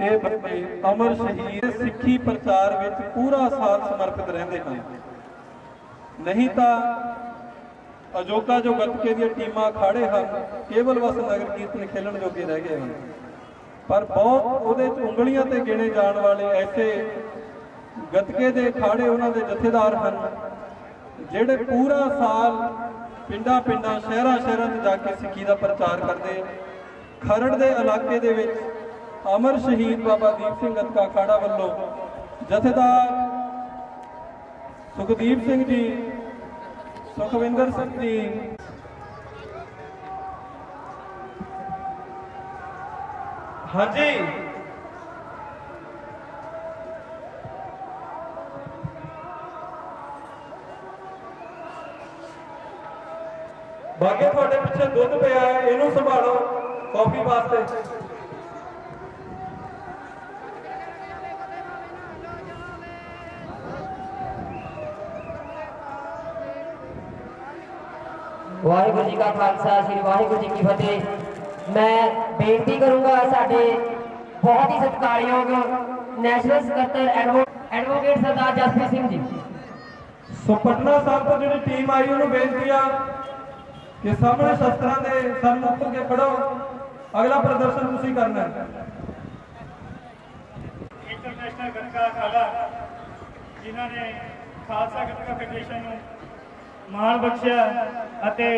ਇਹ ਬੱਚੇ ਅਮਰ ਸ਼ਹੀਦ ਸਿੱਖੀ ਪ੍ਰਚਾਰ ਵਿੱਚ ਪੂਰਾ ਸਾਥ ਸਮਰਪਿਤ ਰਹਿੰਦੇ ਹਨ। ਨਹੀਂ ਤਾਂ ਅਜੋਕਾ ਜੋ ਗੱਤਕੇ ਦੀਆਂ ਟੀਮਾਂ ਖਾੜੇ ਹਨ, ਕੇਵਲ ਬਸ ਨਗਰ ਕੀਰਤਨ ਖੇਲਣ ਜੋਗੇ ਰਹਿ ਗਏ ਹਨ। ਪਰ ਬਹੁਤ ਉਹਦੇ ਚ ਉਂਗਲੀਆਂ ਤੇ ਗਿਣੇ ਜਾਣ ਵਾਲੇ ਐਸੇ ਗੱਤਕੇ ਦੇ ਖਾੜੇ ਉਹਨਾਂ ਦੇ ਜਥੇਦਾਰ ਹਨ, ਜਿਹੜੇ ਪੂਰਾ ਸਾਲ ਪਿੰਡਾਂ ਪਿੰਡਾਂ, ਸ਼ਹਿਰਾਂ ਸ਼ਹਿਰਾਂ 'ਚ ਜਾ ਕੇ ਸਿੱਖੀ ਦਾ ਪ੍ਰਚਾਰ ਕਰਦੇ ਖਰੜ ਦੇ ਇਲਾਕੇ ਦੇ ਵਿੱਚ ਅਮਰ ਸ਼ਹੀਦ ਬਾਬਾ ਦੀਪ ਸਿੰਘ ਗਤਕਾ ਖਾੜਾ ਵੱਲੋਂ ਜਥੇਦਾਰ ਸੁਖਦੀਪ ਸਿੰਘ ਜੀ, ਸੁਖਵਿੰਦਰ ਸਿੰਘ ਜੀ ਹਾਂਜੀ। ਬਾਕੀ ਤੁਹਾਡੇ ਪਿੱਛੇ ਦੁੱਧ ਪਿਆ ਹੈ, ਇਹਨੂੰ ਸੰਭਾਲੋ ਕਾਫੀ ਵਾਸਤੇ। ਵਾਹਿਗੁਰੂ ਜੀ ਕਾ ਖਾਲਸਾ, ਸ੍ਰੀ ਵਾਹਿਗੁਰੂ ਜੀ ਕੀ ਫਤਿਹ। ਮੈਂ ਬੇਨਤੀ ਕਰੂੰਗਾ ਸਾਡੇ ਬਹੁਤ ਹੀ ਸਤਿਕਾਰਯੋਗ ਨੈਸ਼ਨਲ ਸਕੱਤਰ ਐਡਵੋ- ਐਡਵੋਕੇਟ ਸਰਦਾਰ ਜਸਪ੍ਰੀਤ ਸਿੰਘ ਜੀ। ਸੋ ਪਟਨਾ ਸਾਹਿਬ ਤੋਂ ਜਿਹੜੀ ਟੀਮ ਆਈ ਉਹਨੂੰ ਬੇਨਤੀ ਆ ਕਿ ਸਾਹਮਣੇ ਸ਼ਸਤਰਾਂ ਦੇ ਸਾਹਮਣੇ ਉੱਤਰ ਕੇ ਖੜੋ। ਅਗਲਾ ਪ੍ਰਦਰਸ਼ਨ ਤੁਸੀਂ ਕਰਨਾ ਹੈ। ਇੰਟਰਨੈਸ਼ਨਲ ਗੱਤਕਾ ਅਖਾੜਾ ਜਿਨ੍ਹਾਂ ਨੇ ਖਾਲਸਾ ਗੱਤਕਾ ਫੈਡਰੇਸ਼ਨ ਨੂੰ ਮਾਣ ਬਖਸ਼ਿਆ ਅਤੇ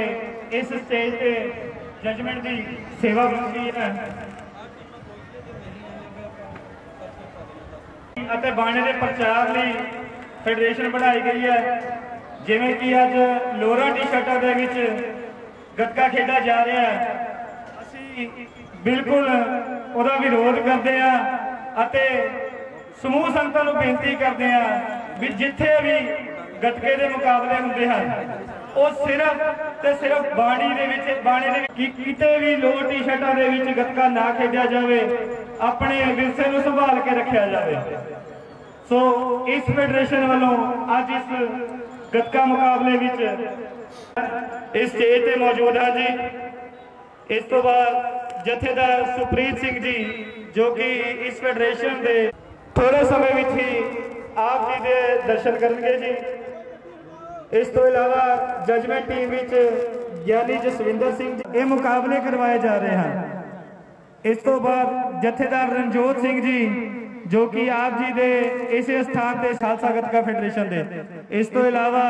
ਇਸ ਸਟੇਜ ਤੇ ਜਜਮੈਂਟ ਦੀ ਸੇਵਾ ਕੀਤੀ ਹੈ। ਅਤੇ ਬਾਣੇ ਦੇ ਪ੍ਰਚਾਰ ਲਈ ਫੈਡਰੇਸ਼ਨ ਬਣਾਈ ਗਈ ਹੈ। ਜਿਵੇਂ ਕਿ ਅੱਜ ਲੋਰਾ ਟੀ-ਸ਼ਰਟਾਂ ਦੇ ਵਿੱਚ ਗੱਤਕਾ ਖੇਡਿਆ ਜਾ ਰਿਹਾ ਹੈ। ਅਸੀਂ ਬਿਲਕੁਲ ਉਹਦਾ ਵਿਰੋਧ ਕਰਦੇ ਆ ਅਤੇ ਸਮੂਹ ਸੰਗਤਾਂ ਨੂੰ ਬੇਨਤੀ ਕਰਦੇ ਆ ਵੀ ਜਿੱਥੇ ਵੀ ਗੱਤਕੇ ਦੇ ਮੁਕਾਬਲੇ ਹੁੰਦੇ ਹਨ ਉਹ ਸਿਰਫ ਤੇ ਸਿਰਫ ਬਾਣੀ ਦੇ ਵਿੱਚ, ਬਾਣੀ ਦੇ ਕਿ- ਕਿਤੇ ਵੀ ਲੋਅਰ ਟੀ-ਸ਼ਰਟਾਂ ਦੇ ਵਿੱਚ ਗੱਤਕਾ ਨਾ ਖੇਡਿਆ ਜਾਵੇ, ਆਪਣੇ ਵਿਰਸੇ ਨੂੰ ਸੰਭਾਲ ਕੇ ਰੱਖਿਆ ਜਾਵੇ। ਸੋ ਇਸ ਫੈਡਰੇਸ਼ਨ ਵੱਲੋਂ ਅੱਜ ਇਸ ਗੱਤਕਾ ਮੁਕਾਬਲੇ ਵਿੱਚ ਇਸ ਸਟੇਜ ਤੇ ਮੌਜੂਦ ਹਾਂ ਜੀ। ਇਸ ਤੋਂ ਬਾਅਦ ਜਥੇਦਾਰ ਸੁਪ੍ਰੀਤ ਸਿੰਘ ਜੀ, ਜੋ ਕਿ ਇਸ ਫੈਡਰੇਸ਼ਨ ਦੇ ਥੋੜੇ ਸਮੇਂ ਵਿੱਚ ਹੀ ਆਪ ਜੀ ਦੇ ਦਰਸ਼ਨ ਕਰਨਗੇ ਜੀ। ਇਸ ਤੋਂ ਇਲਾਵਾ ਜਜਮੈਂਟ ਟੀਮ ਵਿੱਚ ਗਿਆਨੀ ਜਸਵਿੰਦਰ ਸਿੰਘ ਇਹ ਮੁਕਾਬਲੇ ਕਰਵਾਏ ਜਾ ਰਹੇ ਹਨ। ਇਸ ਤੋਂ ਬਾਅਦ ਜਥੇਦਾਰ ਰਣਜੋਤ ਸਿੰਘ ਜੀ, ਜੋ ਕਿ ਆਪ ਜੀ ਦੇ ਇਸੇ ਸਥਾਨ ਤੇ ਖਾਲਸਾ ਗੱਤਕਾ ਫੈਡਰੇਸ਼ਨ ਦੇ। ਇਸ ਤੋਂ ਇਲਾਵਾ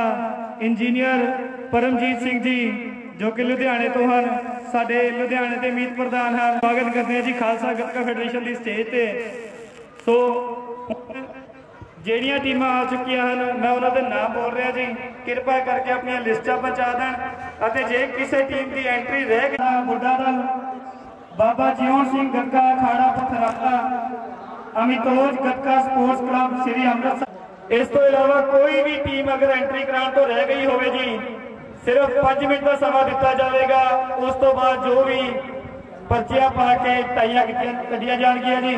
ਇੰਜੀਨੀਅਰ ਪਰਮਜੀਤ ਸਿੰਘ ਜੀ, ਜੋ ਕਿ ਲੁਧਿਆਣੇ ਤੋਂ ਹਨ, ਸਾਡੇ ਲੁਧਿਆਣੇ ਦੇ ਮੀਤ ਪ੍ਰਧਾਨ ਹਨ, ਸਵਾਗਤ ਕਰਦੇ ਹਾਂ ਜੀ ਖਾਲਸਾ ਗੱਤਕਾ ਫੈਡਰੇਸ਼ਨ ਦੀ ਸਟੇਜ ਤੇ। ਸੋ ਜਿਹੜੀਆਂ ਟੀਮਾਂ ਆ ਚੁੱਕੀਆਂ ਹਨ, ਮੈਂ ਉਹਨਾਂ ਦੇ ਨਾਮ ਬੋਲ ਰਿਹਾ ਜੀ। ਕਿਰਪਾ ਕਰਕੇ ਆਪਣੀਆਂ ਲਿਸਟਾਂ ਪਹੁੰਚਾ ਦੇਣ ਅਤੇ ਜੇ ਕਿਸੇ ਟੀਮ ਦੀ ਐਂਟਰੀ ਰਹਿ ਗਈ ਬੁੱਢਾ ਦਲ, ਬਾਬਾ ਜੀਵਨ ਸਿੰਘ ਗੱਗਾ, ਖਾੜਾ ਪਥਰਾਲਾ ਅਮਿਤੋਜ ਗੱਗਾ ਸਪੋਰਟਸ ਕਲੱਬ ਸ੍ਰੀ ਅੰਮ੍ਰਿਤਸਰ। ਇਸ ਤੋਂ ਇਲਾਵਾ ਕੋਈ ਵੀ ਟੀਮ ਅਗਰ ਐਂਟਰੀ ਕਰਾਉਣ ਤੋਂ ਰਹਿ ਗਈ ਹੋਵੇ ਜੀ, ਸਿਰਫ 5 ਮਿੰਟ ਦਾ ਸਮਾਂ ਦਿੱਤਾ ਜਾਵੇਗਾ। ਉਸ ਤੋਂ ਬਾਅਦ ਜੋ ਵੀ ਪਰਚੀਆਂ ਪਾ ਕੇ ਟਾਈਆਂ ਕੱਢੀਆਂ ਜਾਣਗੀਆਂ ਜੀ।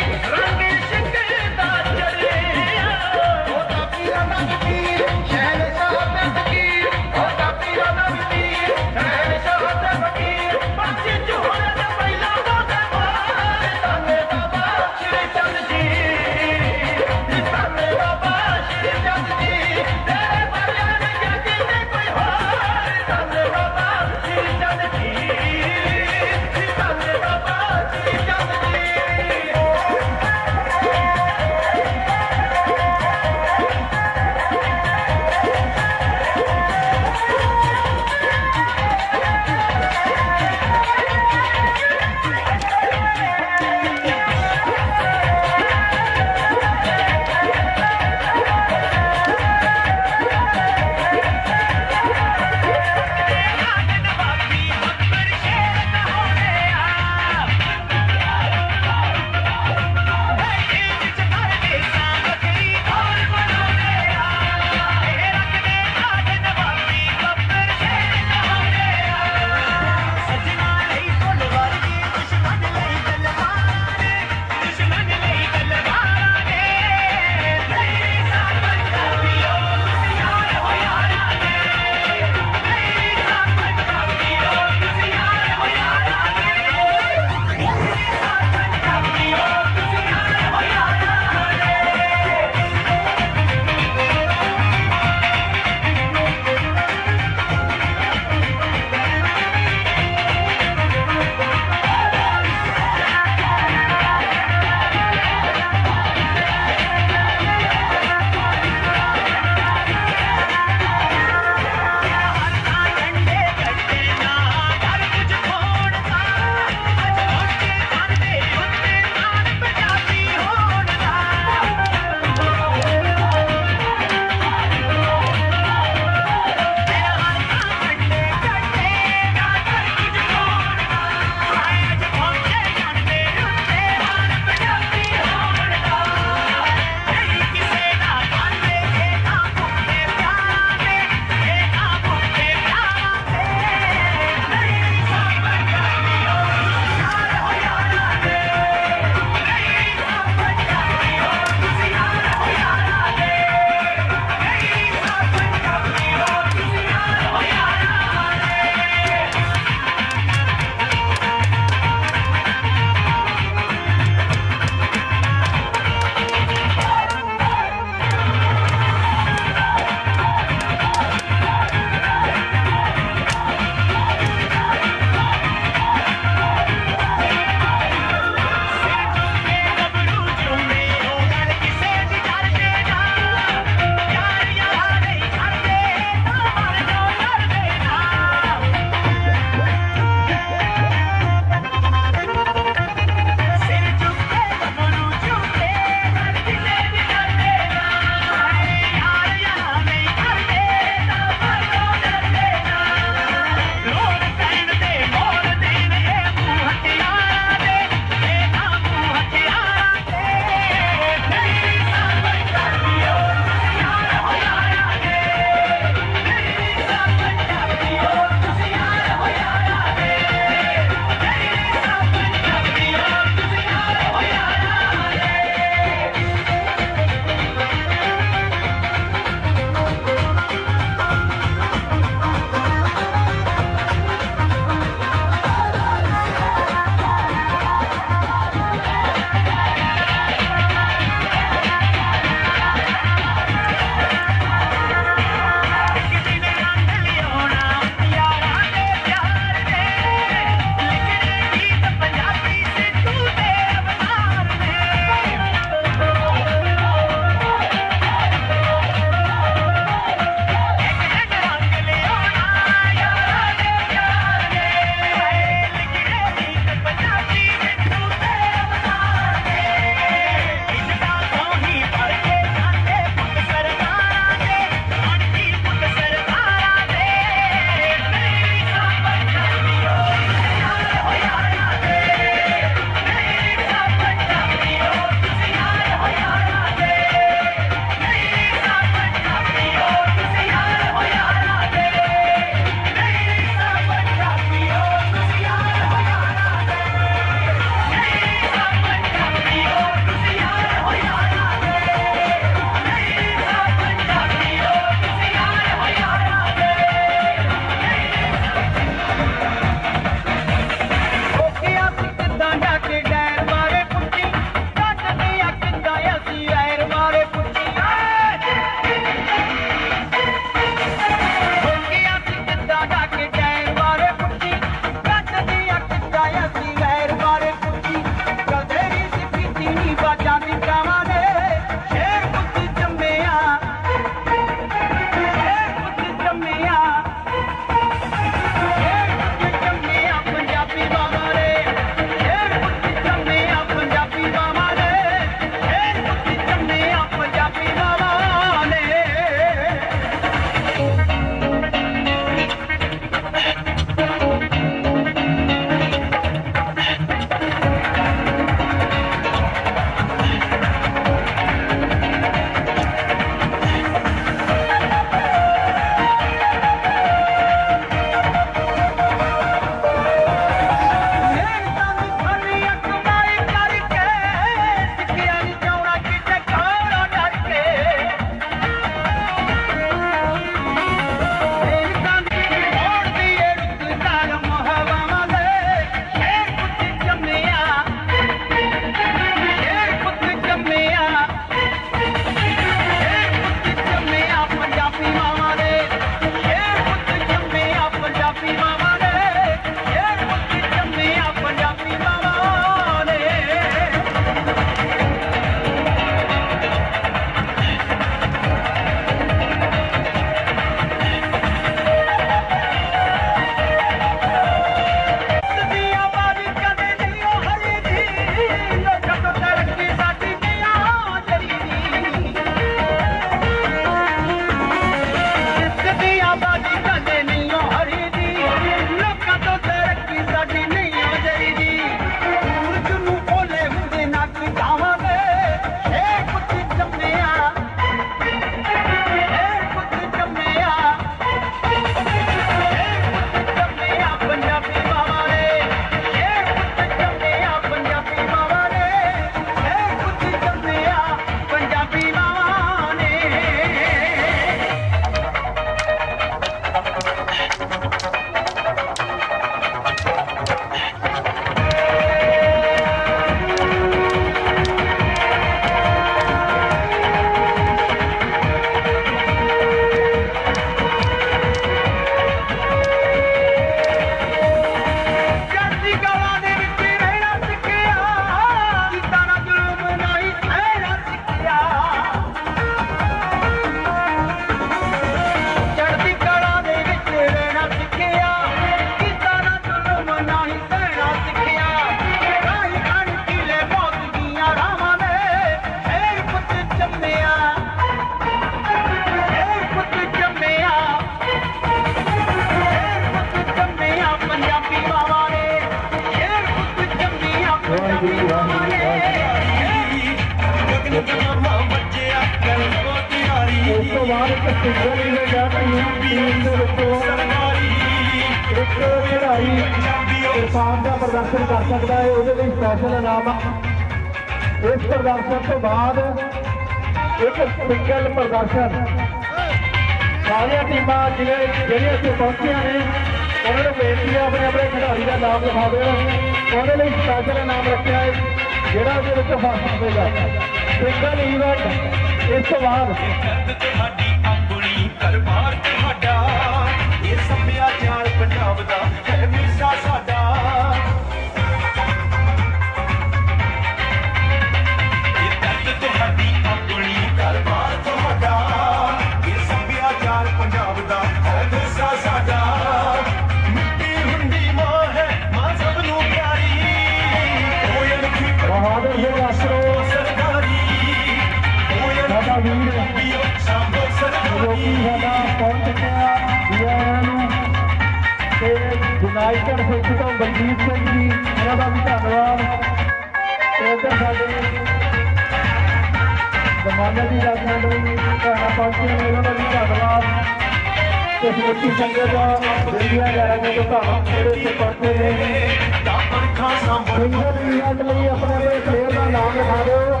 ਸਿੰਗਲ ਇਵੈਂਟ ਲਈ ਆਪਣੇ ਆਪਣੇ ਪਲੇਅਰ ਦਾ ਨਾਮ ਲਿਖਾ ਦਿਓ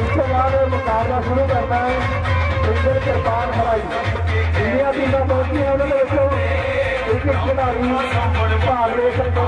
ਇਸ ਤੋਂ ਬਾਅਦ ਮੁਕਾਬਲਾ ਸ਼ੁਰੂ ਕਰਨਾ ਹੈ ਸਿੰਗਲ ਕਿਰਪਾਨ ਹਰਾਈ ਇੰਡੀਆ ਦੀ ਟੀਮਾਂ ਪਹੁੰਚੀਆਂ ਉਹਨਾਂ ਦੇ ਵਿੱਚੋਂ ਇੱਕ ਖਿਡਾਰੀ। ਭਾਗ ਲੈ ਸਕਦਾ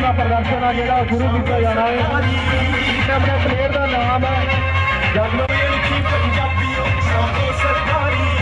ਦਾ ਪ੍ਰਦਰਸ਼ਨ ਆ ਜਿਹੜਾ ਸ਼ੁਰੂ ਕੀਤਾ ਜਾਣਾ ਹੈ। ਆਪਣੇ ਪਲੇਅਰ ਦਾ ਨਾਮ ਹੈ। ਜਗਮੋਹਨ ਜੀ ਪੰਜਾਬੀਓ ਸਾਡੋ ਸਰਕਾਰੀ।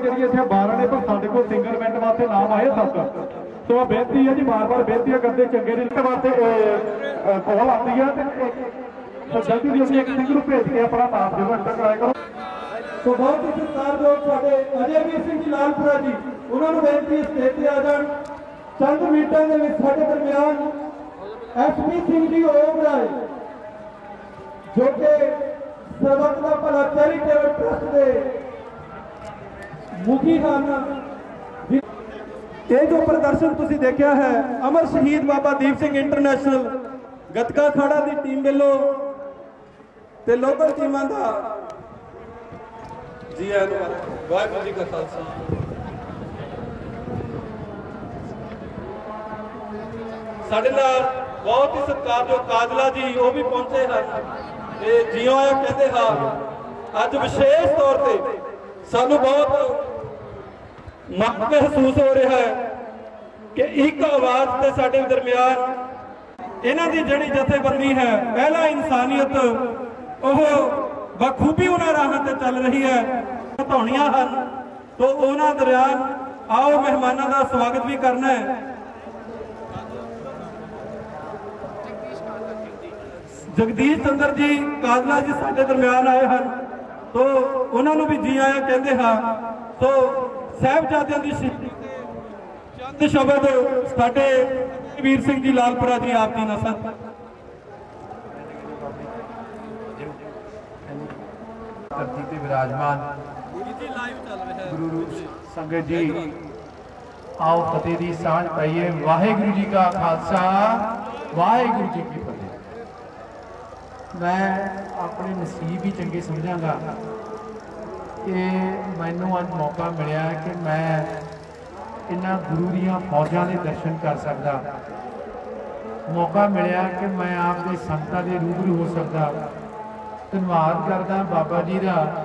ਟੋਟਲ ਇੱਥੇ 12 ਨੇ ਪਰ ਸਾਡੇ ਕੋਲ ਸਿੰਗਲ ਇਵੈਂਟ ਵਾਸਤੇ ਨਾਮ ਆਏ 7 ਸੋ ਬੇਨਤੀ ਹੈ ਜੀ ਬਾਰ-ਬਾਰ ਬੇਨਤੀ ਕਰਦੇ ਚੰਗੇ ਦੇ ਵਾਸਤੇ ਕੋਲ ਆਉਂਦੀ ਹੈ ਤੇ ਸੋ ਜਲਦੀ ਜਲਦੀ ਇੱਕ ਸਿੰਘ ਨੂੰ ਭੇਜ ਕੇ ਆਪਣਾ ਨਾਮ ਜਿਹੜਾ ਐਂਟਰ ਕਰਾਇਆ ਕਰੋ। ਸੋ ਬਹੁਤ ਹੀ ਸਤਿਕਾਰਯੋਗ ਸਾਡੇ ਅਜੇਵੀਰ ਸਿੰਘ ਜੀ, ਲਾਲਪੁਰਾ ਜੀ, ਉਹਨਾਂ ਨੂੰ ਬੇਨਤੀ ਸਟੇਜ ਤੇ ਆ ਜਾਣ। ਚੰਦ ਮਿੰਟਾਂ ਦੇ ਵਿੱਚ ਸਾਡੇ ਦਰਮਿਆਨ ਐਸਪੀ ਸਿੰਘ ਜੀ ਓਬਰਾਏ ਜੋ ਕਿ ਸਰਬੱਤ ਦਾ ਭਲਾ ਚੈਰੀਟੇਬਲ ਟਰਸਟ ਦੇ ਮੁਖੀ ਹਨ। ਇਹ ਜੋ ਪ੍ਰਦਰਸ਼ਨ ਤੁਸੀਂ ਦੇਖਿਆ ਹੈ, ਅਮਰ ਸ਼ਹੀਦ ਬਾਬਾ ਦੀਪ ਸਿੰਘ ਇੰਟਰਨੈਸ਼ਨਲ ਗੱਤਕਾ ਖਾੜਾ ਦੀ ਟੀਮ ਵੱਲੋਂ ਤੇ ਲੋਕਲ ਟੀਮਾਂ ਦਾ ਜੀ ਆਇਆਂ ਨੂੰ ਵਾਹਿਗੁਰੂ ਜੀ ਕਾ ਖਾਲਸਾ। ਸਾਡੇ ਨਾਲ ਬਹੁਤ ਹੀ ਸਤਿਕਾਰਯੋਗ ਕਾਜਲਾ ਜੀ, ਉਹ ਵੀ ਪਹੁੰਚੇ ਹਨ ਤੇ ਜਿਉਂ ਆਇਓ ਕਹਿੰਦੇ ਹਾਂ, ਅੱਜ ਵਿਸ਼ੇਸ਼ ਤੌਰ ਤੇ ਸਾਨੂੰ ਬਹੁਤ ਮਾਣ ਮਹਿਸੂਸ ਹੋ ਰਿਹਾ ਹੈ ਕਿ ਇੱਕ ਆਵਾਜ਼ ਤੇ ਸਾਡੇ ਦਰਮਿਆਨ ਇਹਨਾਂ ਦੀ ਜਿਹੜੀ ਜਥੇਬੰਦੀ ਹੈ, ਪਹਿਲਾ ਇਨਸਾਨੀਅਤ, ਉਹ ਬਖੂਬੀ ਉਹਨਾਂ ਰਾਹਾਂ ਤੇ ਚੱਲ ਰਹੀ ਹੈ ਧੌਣੀਆਂ ਹਨ। ਤੋਂ ਉਹਨਾਂ ਦਰਿਆਨ ਆਓ ਮਹਿਮਾਨਾਂ ਦਾ ਸਵਾਗਤ ਵੀ ਕਰਨਾ ਹੈ। ਜਗਦੀਸ਼ ਚੰਦਰ ਜੀ, ਕਾਜ਼ਲਾ ਜੀ ਸਾਡੇ ਦਰਮਿਆਨ ਆਏ ਹਨ। ਤੋਂ ਉਹਨਾਂ ਨੂੰ ਵੀ ਜੀ ਆਇਆਂ ਕਹਿੰਦੇ ਹਾਂ। ਤੋਂ ਸਾਹਿਬਜ਼ਾਦਿਆਂ ਦੀ ਚੰਦ ਸ਼ਬਦ ਸਾਡੇ ਵੀਰ ਸਿੰਘ ਜੀ ਲਾਲਪੁਰਾ ਜੀ ਆਪ ਦੀ ਨਸਲ ਧਰਤੀ ਤੇ ਵਿਰਾਜਮਾਨ ਗੁਰੂ ਰੂਪ ਸੰਗਤ ਜੀ ਆਓ ਫਤਿਹ ਦੀ ਸਾਂਝ ਪਾਈਏ। ਵਾਹਿਗੁਰੂ ਜੀ ਕਾ ਖਾਲਸਾ ਵਾਹਿਗੁਰੂ ਜੀ ਕੀ ਫਤਿਹ। ਮੈਂ ਆਪਣੇ ਨਸੀਬ ਹੀ ਚੰਗੇ ਸਮਝਾਂਗਾ। ਕਿ ਮੈਨੂੰ ਅੱਜ ਮੌਕਾ ਮਿਲਿਆ ਕਿ ਮੈਂ ਇਹਨਾਂ ਗੁਰੂ ਦੀਆਂ ਫੌਜਾਂ ਦੇ ਦਰਸ਼ਨ ਕਰ ਸਕਦਾ। ਮੌਕਾ ਮਿਲਿਆ ਕਿ ਮੈਂ ਆਪ ਦੇ ਸੰਤਾਂ ਦੇ ਰੂਬਰੂ ਹੋ ਸਕਦਾ। ਧੰਨਵਾਦ ਕਰਦਾ ਬਾਬਾ ਜੀ ਦਾ,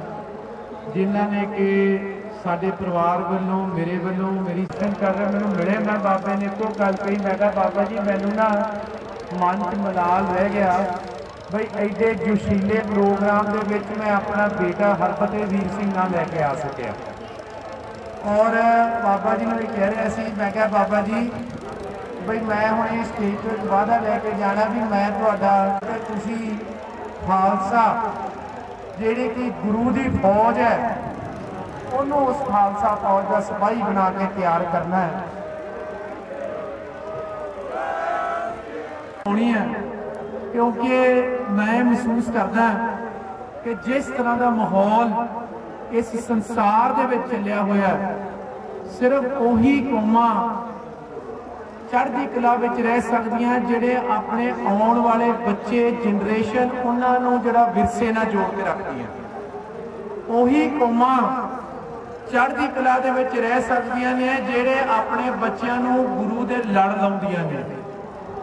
ਜਿਨ੍ਹਾਂ ਨੇ ਕਿ ਸਾਡੇ ਪਰਿਵਾਰ ਵੱਲੋਂ, ਮੇਰੇ ਵੱਲੋਂ ਮੇਰੀ ਸੇਵਾ ਕਰ ਰਿਹਾ। ਮੈਨੂੰ ਮਿਲੇ ਮੈਂ ਬਾਬੇ ਨੇ, ਇੱਕੋ ਗੱਲ ਕਹੀ, ਮੈਂ ਕਿਹਾ, ਬਾਬਾ ਜੀ, ਮੈਨੂੰ ਨਾ ਮਨ 'ਚ ਮਲਾਲ ਰਹਿ ਗਿਆ। ਬਈ ਐਡੇ ਜੋਸ਼ੀਲੇ ਪ੍ਰੋਗਰਾਮ ਦੇ ਵਿੱਚ ਮੈਂ ਆਪਣਾ ਬੇਟਾ ਹਰਫਤਿਹ ਵੀਰ ਸਿੰਘ ਨਾਲ ਲੈ ਕੇ ਆ ਸਕਿਆ। ਔਰ ਬਾਬਾ ਜੀ ਨੂੰ ਵੀ ਕਹਿ ਰਿਹਾ ਸੀ, ਮੈਂ ਕਿਹਾ, ਬਾਬਾ ਜੀ, ਬਈ ਮੈਂ ਹੁਣ ਇਹ ਸਟੇਜ ਤੇ ਇੱਕ ਵਾਅਦਾ ਲੈ ਕੇ ਜਾਣਾ ਵੀ ਮੈਂ ਤੁਹਾਡਾ, ਤੇ ਤੁਸੀਂ ਖਾਲਸਾ, ਜਿਹੜੀ ਕਿ ਗੁਰੂ ਦੀ ਫੌਜ ਹੈ, ਉਹਨੂੰ ਉਸ ਖਾਲਸਾ ਫੌਜ ਦਾ ਸਿਪਾਹੀ ਬਣਾ ਕੇ ਤਿਆਰ ਕਰਨਾ ਹੈ। ਹੋਣੀ ਹੈ। ਕਿਉਂਕਿ ਮੈਂ ਮਹਿਸੂਸ ਕਰਦਾ ਕਿ ਜਿਸ ਤਰ੍ਹਾਂ ਦਾ ਮਾਹੌਲ ਇਸ ਸੰਸਾਰ ਦੇ ਵਿੱਚ ਚੱਲਿਆ ਹੋਇਆ ਹੈ, ਸਿਰਫ ਉਹੀ ਕੌਮਾਂ ਚੜ੍ਹਦੀ ਕਲਾ ਵਿੱਚ ਰਹਿ ਸਕਦੀਆਂ ਜਿਹੜੇ ਆਪਣੇ ਆਉਣ ਵਾਲੇ ਬੱਚੇ ਜਨਰੇਸ਼ਨ ਉਹਨਾਂ ਨੂੰ ਜਿਹੜਾ ਵਿਰਸੇ ਨਾਲ ਜੋੜ ਕੇ ਰੱਖਦੀਆਂ ਉਹੀ ਕੌਮਾਂ ਚੜ੍ਹਦੀ ਕਲਾ ਦੇ ਵਿੱਚ ਰਹਿ ਸਕਦੀਆਂ ਨੇ ਜਿਹੜੇ ਆਪਣੇ ਬੱਚਿਆਂ ਨੂੰ ਗੁਰੂ ਦੇ ਲੜ ਲਾਉਂਦੀਆਂ ਨੇ।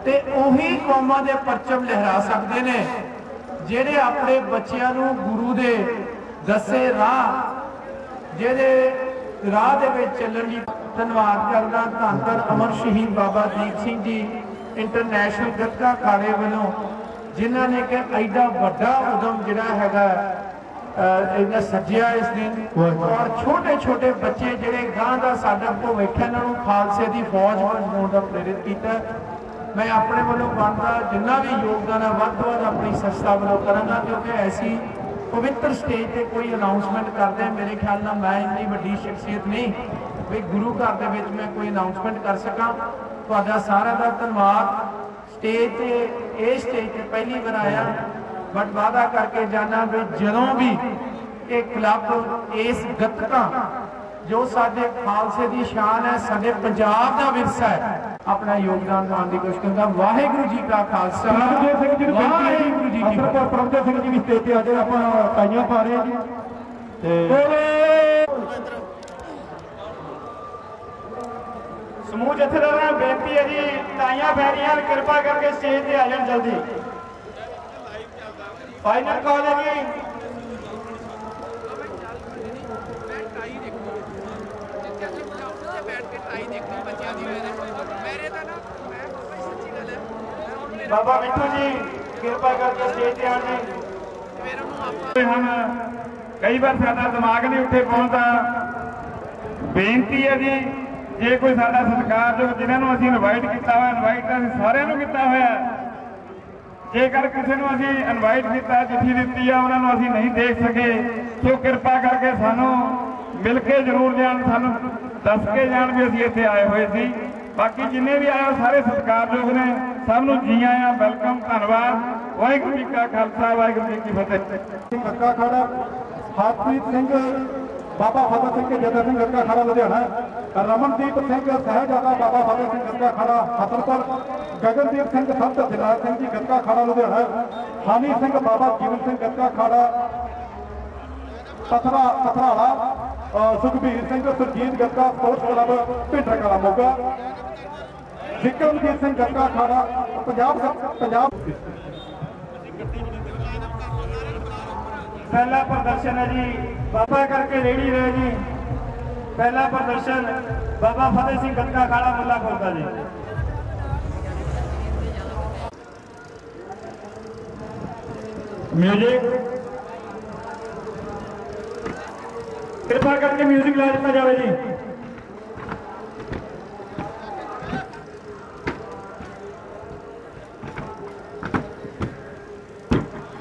ਤੇ ਉਹੀ ਕੌਮਾਂ ਦੇ ਪਰਚਮ ਲਹਿਰਾ ਸਕਦੇ ਨੇ, ਜਿਹੜੇ ਆਪਣੇ ਬੱਚਿਆਂ ਨੂੰ ਗੁਰੂ ਦੇ ਦੱਸੇ ਰਾਹ, ਜਿਹੜੇ ਰਾਹ ਦੇ ਵਿੱਚ ਚੱਲਣ ਦੀ ਧੰਨਵਾਦ ਕਰਦਾ ਧੰਨ ਧੰਨ ਅਮਰ ਸ਼ਹੀਦ ਬਾਬਾ ਦੀਪ ਸਿੰਘ ਜੀ ਇੰਟਰਨੈਸ਼ਨਲ ਗੱਤਕਾ ਖਾੜੇ ਵੱਲੋਂ, ਜਿਨ੍ਹਾਂ ਨੇ ਕਿ ਐਡਾ ਵੱਡਾ ਉਦਮ ਜਿਹੜਾ ਹੈਗਾ ਇਹਨਾਂ ਸੱਜਿਆ ਇਸ ਦਿਨ। ਔਰ ਛੋਟੇ ਛੋਟੇ ਬੱਚੇ ਜਿਹੜੇ ਗਾਂ ਦਾ ਸਾਡਾ ਭਵਿੱਖ ਇਹਨਾਂ ਨੂੰ ਖਾਲਸੇ ਦੀ ਫੌਜ ਬਣਾਉਣ ਦਾ ਪ੍ਰੇਰਿਤ ਕੀਤਾ। ਮੈਂ ਆਪਣੇ ਵੱਲੋਂ ਬਣਦਾ ਜਿੰਨਾ ਵੀ ਯੋਗਦਾਨ ਹੈ, ਵੱਧ ਤੋਂ ਵੱਧ ਆਪਣੀ ਸੰਸਥਾ ਵੱਲੋਂ ਕਰਾਂਗਾ, ਕਿਉਂਕਿ ਐਸੀ ਪਵਿੱਤਰ ਸਟੇਜ ਤੇ ਕੋਈ ਅਨਾਉਂਸਮੈਂਟ ਕਰਦੇ, ਮੇਰੇ ਖਿਆਲ ਨਾਲ ਮੈਂ ਇੰਨੀ ਵੱਡੀ ਸ਼ਖਸੀਅਤ ਨਹੀਂ ਵੀ ਗੁਰੂ ਘਰ ਦੇ ਵਿੱਚ ਮੈਂ ਕੋਈ ਅਨਾਉਂਸਮੈਂਟ ਕਰ ਸਕਾਂ। ਤੁਹਾਡਾ ਸਾਰਿਆਂ ਦਾ ਧੰਨਵਾਦ। ਸਟੇਜ ਤੇ, ਇਹ ਸਟੇਜ ਤੇ ਪਹਿਲੀ ਵਾਰ ਆਇਆ ਬਟ ਵਾਅਦਾ ਕਰਕੇ ਜਾਣਾ ਵੀ ਜਦੋਂ ਵੀ ਇਹ ਕਲੱਬ ਇਸ ਗੱਤਕਾ ਜੋ ਸਾਡੇ ਖਾਲਸੇ ਦੀ ਸ਼ਾਨ ਹੈ ਸਾਡੇ ਪੰਜਾਬ ਦਾ ਵਿਰਸਾ ਹੈ ਆਪਣਾ ਯੋਗਦਾਨ ਪਾਉਣ ਦੀ ਕੋਸ਼ਿਸ਼ ਕਰਦਾ ਵਾਹਿਗੁਰੂ ਜੀ ਕਾ ਖਾਲਸਾ। ਸਿੰਘ ਜੀ ਨੂੰ ਵਾਹਿਗੁਰੂ ਜੀ ਕੀ ਫਤਿਹ। ਪ੍ਰਭਜੋਤ ਸਿੰਘ ਜੀ ਵੀ ਸਟੇਜ ਤੇ ਆ ਜਾਏ ਆਪਾਂ ਤਾਈਆਂ ਪਾ ਰਹੇ ਹਾਂ ਜੀ। ਤੇ ਸਮੂਹ ਜਥੇਦਾਰਾਂ ਬੇਨਤੀ ਹੈ ਜੀ ਤਾਈਆਂ ਬੈਰੀਆਂ ਕਿਰਪਾ ਕਰਕੇ ਸਟੇਜ ਤੇ ਆ ਜਾਣ ਜਲਦੀ। ਫਾਈਨਲ ਕਾਲ ਹੈ ਜੀ। ਬਾਬਾ ਮਿੱਠੂ ਜੀ ਕਿਰਪਾ ਕਰਕੇ ਸਟੇਜ ਤੇ ਆਣ ਜੀ ਹਨ ਕਈ ਵਾਰ ਸਾਡਾ ਦਿਮਾਗ ਨਹੀਂ ਉੱਥੇ ਪਹੁੰਚਦਾ ਬੇਨਤੀ ਹੈ ਜੀ ਜੇ ਕੋਈ ਸਾਡਾ ਸਤਿਕਾਰਯੋਗ ਜਿਨ੍ਹਾਂ ਨੂੰ ਅਸੀਂ ਇਨਵਾਈਟ ਕੀਤਾ ਹੋਇਆ ਇਨਵਾਈਟ ਤਾਂ ਅਸੀਂ ਸਾਰਿਆਂ ਨੂੰ ਕੀਤਾ ਹੋਇਆ। ਜੇਕਰ ਕਿਸੇ ਨੂੰ ਅਸੀਂ ਇਨਵਾਈਟ ਕੀਤਾ ਚਿੱਠੀ ਦਿੱਤੀ ਆ ਉਹਨਾਂ ਨੂੰ ਅਸੀਂ ਨਹੀਂ ਦੇਖ ਸਕੇ ਸੋ ਕਿਰਪਾ ਕਰਕੇ ਸਾਨੂੰ ਮਿਲ ਕੇ ਜ਼ਰੂਰ ਜਾਣ ਸਾਨੂੰ, ਦੱਸ ਕੇ ਜਾਣ ਵੀ ਅਸੀਂ ਇੱਥੇ ਆਏ ਹੋਏ ਸੀ। ਬਾਕੀ ਜਿੰਨੇ ਵੀ ਆਏ ਸਾਰੇ ਸਤਿਕਾਰਯੋਗ ਨੇ। ਸਭ ਨੂੰ ਜੀ ਆਇਆਂ, ਵੈਲਕਮ, ਧੰਨਵਾਦ। ਵਾਹਿਗੁਰੂ ਜੀ ਕਾ ਖਾਲਸਾ, ਵਾਹਿਗੁਰੂ ਜੀ ਕੀ ਫਤਿਹ। ਗੱਤਕਾ ਖਾੜਾ, ਹਰਪ੍ਰੀਤ ਸਿੰਘ, ਬਾਬਾ ਫਤਿਹ ਸਿੰਘ ਜਦਰ ਸਿੰਘ ਗੱਤਕਾ ਖਾੜਾ, ਲੁਧਿਆਣਾ। ਰਮਨਦੀਪ ਸਿੰਘ, ਸਹਿਜਾਦਾ ਬਾਬਾ ਫਤਿਹ ਸਿੰਘ ਗੱਤਕਾ ਖਾੜਾ ਹਸਨਪੁਰ ਗਗਨਦੀਪ ਸਿੰਘ, ਸੰਤ ਦਿਲਾਰ ਸਿੰਘ ਜੀ ਗੱਤਕਾ ਖਾੜਾ, ਲੁਧਿਆਣਾ। ਹਾਨੀ ਸਿੰਘ, ਬਾਬਾ ਜੀਵਨ Singh Gatka ਖਾੜਾ। Pathra Pathrala Sukhbir Singh, Surjit Gatka sports club, Bhinder Kala Moga. Vikramjit Singh Gatka ਖਾੜਾ, Punjab Punjab. ਪਹਿਲਾ ਪ੍ਰਦਰਸ਼ਨ ਹੈ ਜੀ, ਬਾਬਾ ਕਰਕੇ ਰੇੜੀ ਰਹੇ ਜੀ। ਪਹਿਲਾ ਪ੍ਰਦਰਸ਼ਨ ਬਾਬਾ ਫਤਿਹ ਸਿੰਘ ਗੱਗਾ ਖਾੜਾ ਮੁੱਲਾ ਖੋਲਦਾ ਜੀ। ਮਿਊਜ਼ਿਕ ਕਿਰਪਾ ਕਰਕੇ ਮਿਊਜ਼ਿਕ ਲਾ ਦਿੱਤਾ ਜਾਵੇ ਜੀ।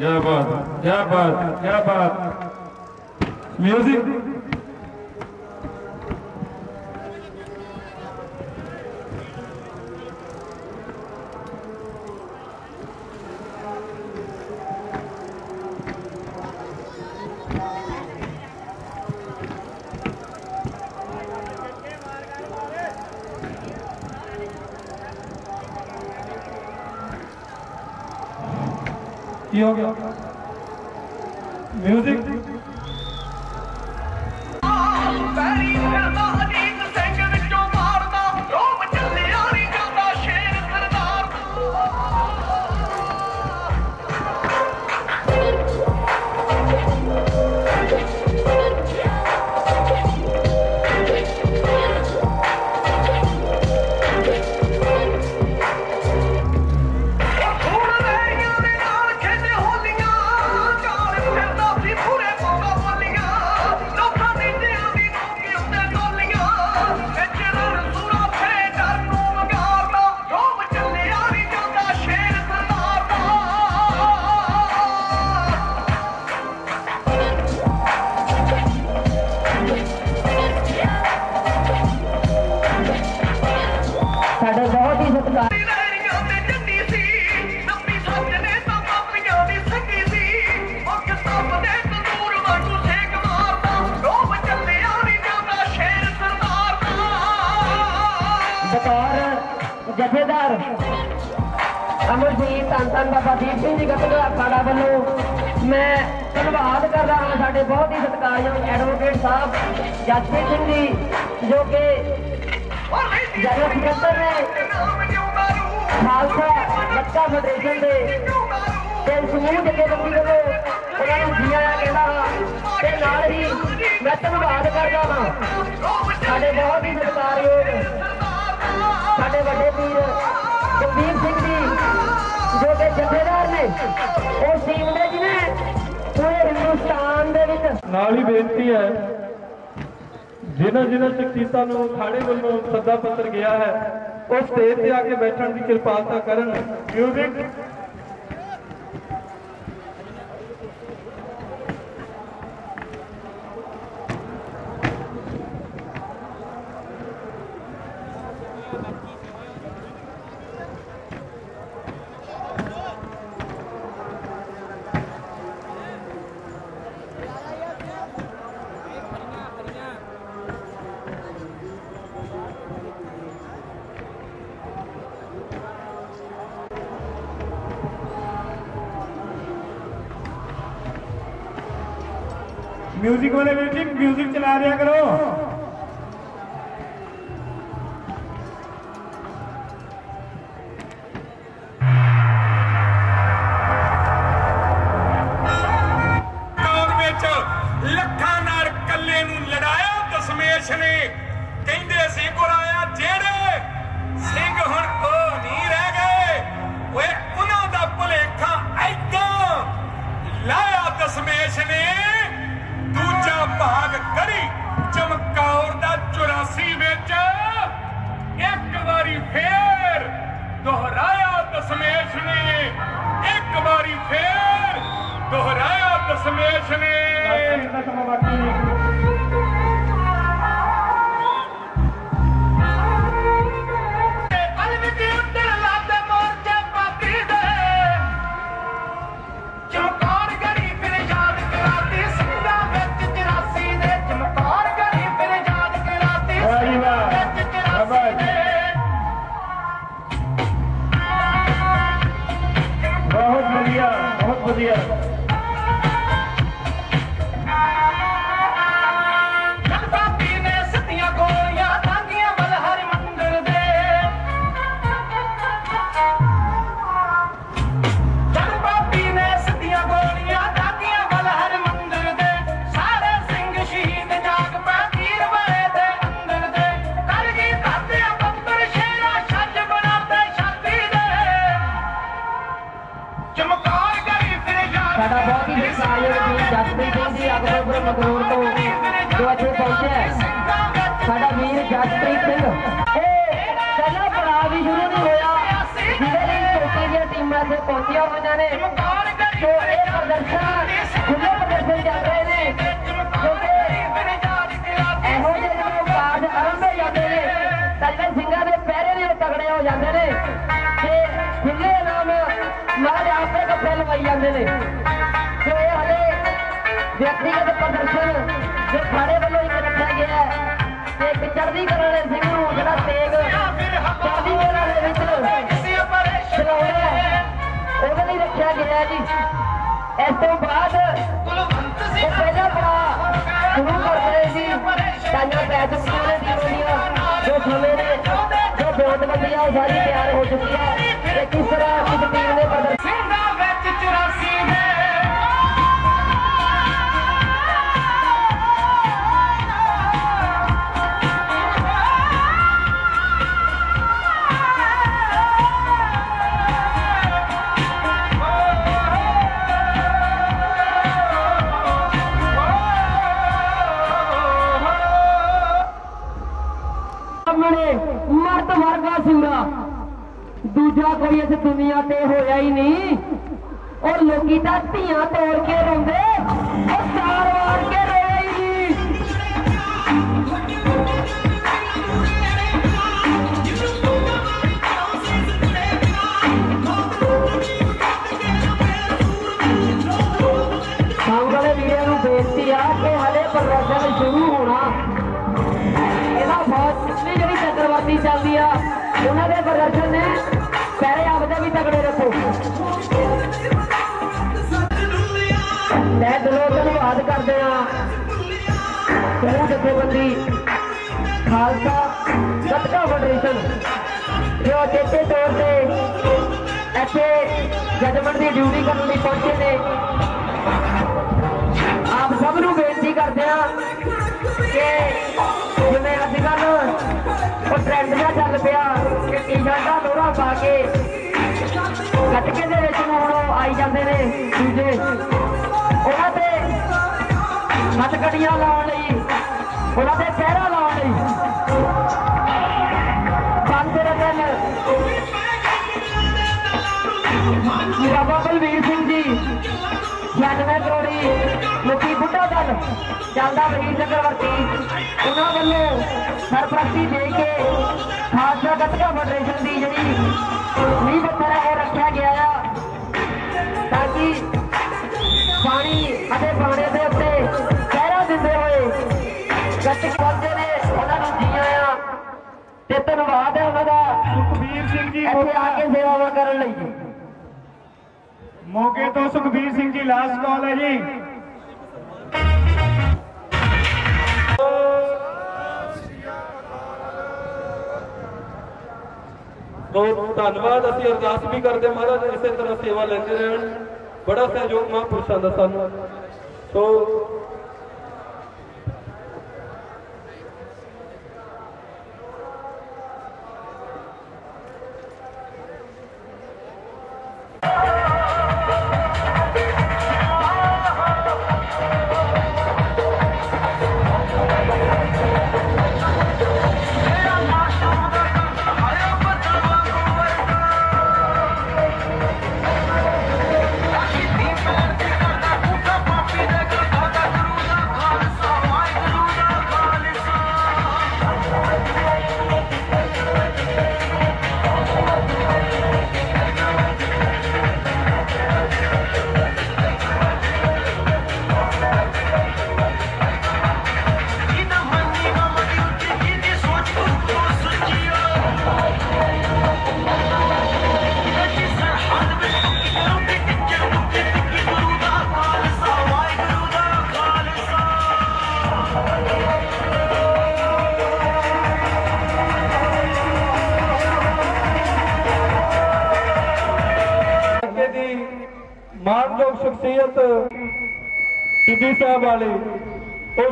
ਜੈ ਬਾਤ ਜੈ ਬਾਤ ਜੈ ਬਾਤ। ਮਿਊਜ਼ਿਕ ਕੀ ਹੋ ਗਿਆ? ਮਿਊਜ਼ਿਕ ਕਰਨ ਬਾਬਾ ਦੀਪ ਸਿੰਘ ਜੀ ਗੱਤਗਾ ਸਾਡਾ ਵੱਲੋਂ ਮੈਂ ਧੰਨਵਾਦ ਕਰਦਾ ਹਾਂ ਸਾਡੇ ਬਹੁਤ ਹੀ ਸਤਿਕਾਰਯੋਗ ਐਡਵੋਕੇਟ ਸਾਹਿਬ ਜਸਪ੍ਰੀਤ ਸਿੰਘ ਜੀ, ਜੋ ਕਿ ਜਨਰਲ ਸਕੱਤਰ ਨੇ ਖਾਲਸਾ ਬੱਚਾ ਫੈਡਰੇਸ਼ਨ ਦੇ ਤੇ ਸਮੂਹ ਦੇ ਬੰਦੀ ਵੱਲੋਂ ਉਹਨਾਂ ਨੂੰ ਜੀ ਕਹਿੰਦਾ ਹਾਂ ਤੇ ਨਾਲ ਹੀ ਮੈਂ ਧੰਨਵਾਦ ਕਰਦਾ ਹਾਂ ਸਾਡੇ ਬਹੁਤ ਹੀ ਸਤਿਕਾਰਯੋਗ ਸਾਡੇ ਵੱਡੇ ਵੀਰ ਗੰਭੀਰ ਸਿੰਘ ਜਥੇਦਾਰ ਨੇ। ਉਹ ਟੀਮ ਨੇ ਜਿਹਨੇ ਪੂਰੇ ਹਿੰਦੁਸਤਾਨ ਦੇ ਵਿੱਚ। ਨਾਲ ਹੀ ਬੇਨਤੀ ਹੈ ਜਿਨ੍ਹਾਂ ਜਿਨ੍ਹਾਂ ਸ਼ਖਸੀਅਤਾਂ ਨੂੰ ਸਾਡੇ ਵੱਲੋਂ ਸੱਦਾ ਪੱਤਰ ਗਿਆ ਹੈ ਉਹ ਸਟੇਜ ਤੇ ਆ ਕੇ ਬੈਠਣ ਦੀ ਕਿਰਪਾਲਤਾ ਕਰਨ। ਮਿਊਜ਼ਿਕ ಕಾರ್ಯಗಳು ਜਥੇਬੰਦੀ, ਖਾਲਸਾ ਗੱਤਕਾ ਫੈਡਰੇਸ਼ਨ, ਜੋ ਚੇਤੇ ਤੌਰ ਤੇ ਇੱਥੇ ਜਜਮੈਂਟ ਦੀ ਡਿਊਟੀ ਕਰਨ ਲਈ ਪਹੁੰਚੇ ਨੇ। ਆਪ ਸਭ ਨੂੰ ਬੇਨਤੀ ਕਰਦੇ ਆ ਕਿ ਜਿਵੇਂ ਅੱਜ ਕੱਲ ਉਹ ਟ੍ਰੈਂਡ ਜਿਹਾ ਚੱਲ ਪਿਆ ਕਿ ਟੀ-ਸ਼ਰਟਾਂ ਲੋਰਾ ਪਾ ਕੇ ਗੱਟਕੇ ਦੇ ਵਿੱਚ ਨੂੰ ਹੁਣ ਉਹ ਆਈ ਜਾਂਦੇ ਨੇ, ਦੂਜੇ। ਉਹਨਾਂ ਤੇ ਹੱਥਕੜੀਆਂ ਲਾਉਣ ਲਈ ਉਹਨਾਂ ਦੇ ਪਹਿਰਾ ਲਾਉਣ ਲਈ ਪੰਜ ਰਤਨ ਬਾਬਾ ਬਲਵੀਰ ਸਿੰਘ ਜੀ 96 ਕਰੋੜੀ ਮੁਖੀ ਬੁੱਢਾ ਦਲ ਚੱਲਦਾ ਵਹੀਰ ਚੱਕਰਵਰਤੀ। ਉਹਨਾਂ ਵੱਲੋਂ ਸਰਪ੍ਰਸਤੀ ਦੇ ਕੇ ਖਾਲਸਾ ਗੱਤਕਾ ਫੈਡਰੇਸ਼ਨ ਦੀ ਜਿਹੜੀ ਨੀਂਹ ਪੱਥਰ ਹੈ ਉਹ ਰੱਖਿਆ ਗਿਆ ਆ। ਤਾਂ ਕਿ ਪਾਣੀ ਅਤੇ ਪਾਣੇ ਦੇ ਉੱਤੇ ਸੁਖਬੀਰ ਸਿੰਘ ਜੀ ਇੱਥੇ ਆ ਕੇ ਸੇਵਾਵਾਂ ਕਰਨ ਲਈ ਜੀ। ਮੋਗੇ ਤੋਂ ਸੁਖਬੀਰ ਸਿੰਘ ਜੀ ਲਾਸਟ ਕਾਲ ਹੈ ਜੀ? ਬਹੁਤ ਧੰਨਵਾਦ ਅਸੀਂ ਅਰਦਾਸ ਵੀ ਕਰਦੇ ਮਹਾਰਾਜ ਇਸੇ ਤਰ੍ਹਾਂ ਸੇਵਾ ਲੈਂਦੇ ਰਹਿਣ। ਬੜਾ ਸਹਿਯੋਗ ਮਹਾਂਪੁਰਸ਼ਾਂ ਦਾ ਸਾਨੂੰ। ਸੋ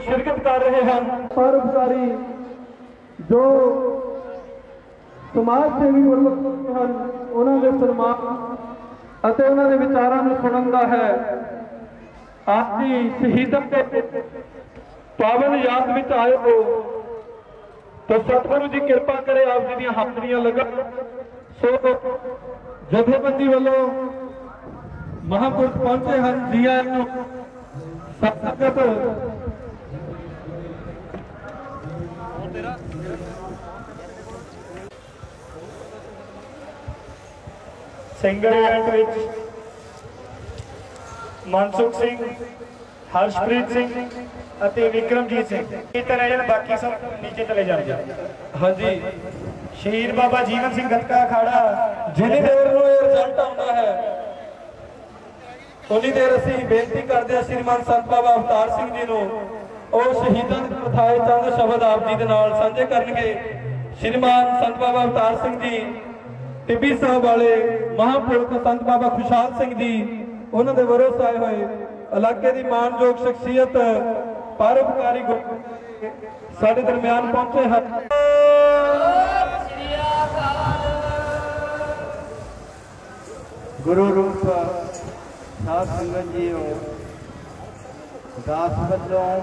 ਸ਼ਿਰਕਤ ਕਰ ਰਹੇ ਹਨ। ਪਰਉਪਕਾਰੀ ਜੋ ਸਮਾਜ ਸੇਵੀ ਵੱਲੋਂ ਹਨ, ਉਹਨਾਂ ਦੇ ਸਨਮਾਨ ਅਤੇ ਉਹਨਾਂ ਦੇ ਵਿਚਾਰਾਂ ਨੂੰ ਸੁਣਨ ਦਾ ਹੈ। ਆਪ ਦੀ ਦੇ ਪਾਵਨ ਯਾਦ ਵਿੱਚ ਆਏ ਹੋ ਤਾਂ ਸਤਿਗੁਰੂ ਜੀ ਕਿਰਪਾ ਕਰੇ ਆਪ ਜੀ ਦੀਆਂ ਹਾਜ਼ਰੀਆਂ ਲੱਗਣ ਸੋ ਜਥੇਬੰਦੀ ਵੱਲੋਂ ਮਹਾਂਪੁਰਖ ਪਹੁੰਚੇ ਹਨ। ਜੀਆਂ ਆਇਆਂ ਨੂੰ ਸਿੰਗਲ ਇਵੈਂਟ ਵਿੱਚ ਮਨਸੁਖ ਸਿੰਘ ਹਰਸ਼ਪ੍ਰੀਤ ਸਿੰਘ ਅਤੇ ਵਿਕਰਮਜੀਤ ਸਿੰਘ। ਇਹ ਤਰ੍ਹਾਂ ਜਣ ਬਾਕੀ ਸਭ ਨੀਚੇ ਚਲੇ ਜਾਂਦੇ ਹਾਂਜੀ। ਸ਼ਹੀਦ ਬਾਬਾ ਜੀਵਨ ਸਿੰਘ ਗੱਤਕਾ ਅਖਾੜਾ। ਜਿੰਨੀ ਦੇਰ ਨੂੰ ਇਹ ਰਿਜ਼ਲਟ ਆਉਂਦਾ ਹੈ ਉਨੀ ਦੇਰ ਅਸੀਂ ਬੇਨਤੀ ਕਰਦੇ ਹਾਂ ਸ਼੍ਰੀਮਾਨ ਸੰਤ ਬਾਬਾ ਅਵਤਾਰ ਸਿੰਘ ਜੀ ਨੂੰ ਉਹ ਸ਼ਹੀਦਾਂ ਦੀ ਪ੍ਰਥਾਏ ਚੰਦ ਸ਼ਬਦ ਆਪ ਜੀ ਦੇ ਨਾਲ ਸਾਂਝੇ ਕਰਨਗੇ। ਸ਼੍ਰੀਮਾਨ ਸੰਤ ਬਾਬਾ ਅਵਤਾਰ ਸਿੰਘ ਜੀ, ਟਿੱਬੀ ਸਾਹਿਬ ਵਾਲੇ ਮਹਾਂਪੁਰਖ ਸੰਤ ਬਾਬਾ ਖੁਸ਼ਹਾਲ ਸਿੰਘ ਜੀ, ਉਹਨਾਂ ਦੇ ਵਰੋਸ ਆਏ ਹੋਏ। ਇਲਾਕੇ ਦੀ ਮਾਨਯੋਗ ਸ਼ਖਸੀਅਤ ਪਰਉਪਕਾਰੀ ਸਾਡੇ ਦਰਮਿਆਨ ਪਹੁੰਚੇ ਹਨ। ਗੁਰੂ ਰੂਪ ਸਾਧ ਸੰਗਤ ਜੀਓ, ਦਾਸ ਵੱਲੋਂ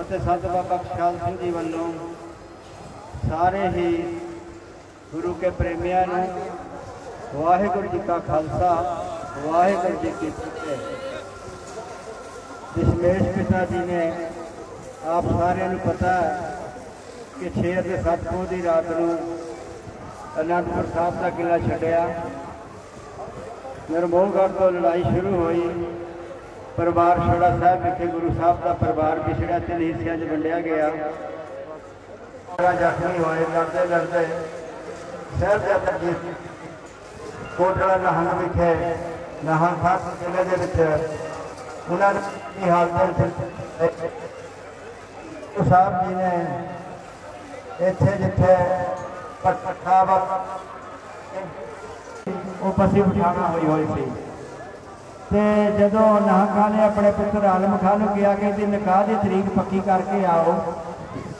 ਅਤੇ ਸੰਤ ਬਾਬਾ ਖਿਆਲ ਸਿੰਘ ਜੀ ਵੱਲੋਂ ਸਾਰੇ ਹੀ ਗੁਰੂ ਕੇ ਪ੍ਰੇਮੀਆਂ ਨੂੰ ਵਾਹਿਗੁਰੂ ਜੀ ਕਾ ਖਾਲਸਾ, ਵਾਹਿਗੁਰੂ ਜੀ ਕੀ ਫਤਿਹ। ਦਸ਼ਮੇਸ਼ ਪਿਤਾ ਜੀ ਨੇ ਆਪ ਸਾਰਿਆਂ ਨੂੰ ਪਤਾ ਕਿ 6 ਅਤੇ 7 ਪੋਹ ਦੀ ਰਾਤ ਨੂੰ ਅਨੰਦਪੁਰ ਸਾਹਿਬ ਦਾ ਕਿਲਾ ਛੱਡਿਆ। ਨਿਰਮੋਹਗੜ੍ਹ ਤੋਂ ਲੜਾਈ ਸ਼ੁਰੂ ਹੋਈ। ਪਰਿਵਾਰ ਛੋੜਾ ਸਾਹਿਬ ਵਿਖੇ ਗੁਰੂ ਸਾਹਿਬ ਦਾ ਪਰਿਵਾਰ ਵਿਛੜਿਆ ਤਿੰਨ ਹਿੱਸਿਆਂ 'ਚ ਵੰਡਿਆ ਗਿਆ। ਬੜਾ ਜ਼ਖਮੀ ਹੋਏ, ਲੜਦੇ ਲੜਦੇ ਸਾਹਿਬਜ਼ਾਦਾ ਜੀ ਕੋਟਲਾ ਨਹੰਗ ਵਿਖੇ ਨਹੰਗ ਖਾਸ ਕਿਲੇ ਦੇ ਵਿੱਚ ਉਹਨਾਂ ਦੀ ਹਾਲਤ ਵਿੱਚ ਗੁਰੂ ਸਾਹਿਬ ਜੀ ਨੇ ਇੱਥੇ ਜਿੱਥੇ ਪਟਕਾ ਉਹ ਪਸੀ ਬਿਠਾਣਾ ਹੋਈ ਹੋਈ ਸੀ। ਤੇ ਜਦੋਂ ਨਾਹ ਖਾਨ ਨੇ ਆਪਣੇ ਪੁੱਤਰ ਆਲਮ ਖਾਨ ਨੂੰ ਕਿਹਾ ਕਿ ਇਹਦੀ ਨਿਕਾਹ ਦੀ ਤਰੀਕ ਪੱਕੀ ਕਰਕੇ ਆਓ,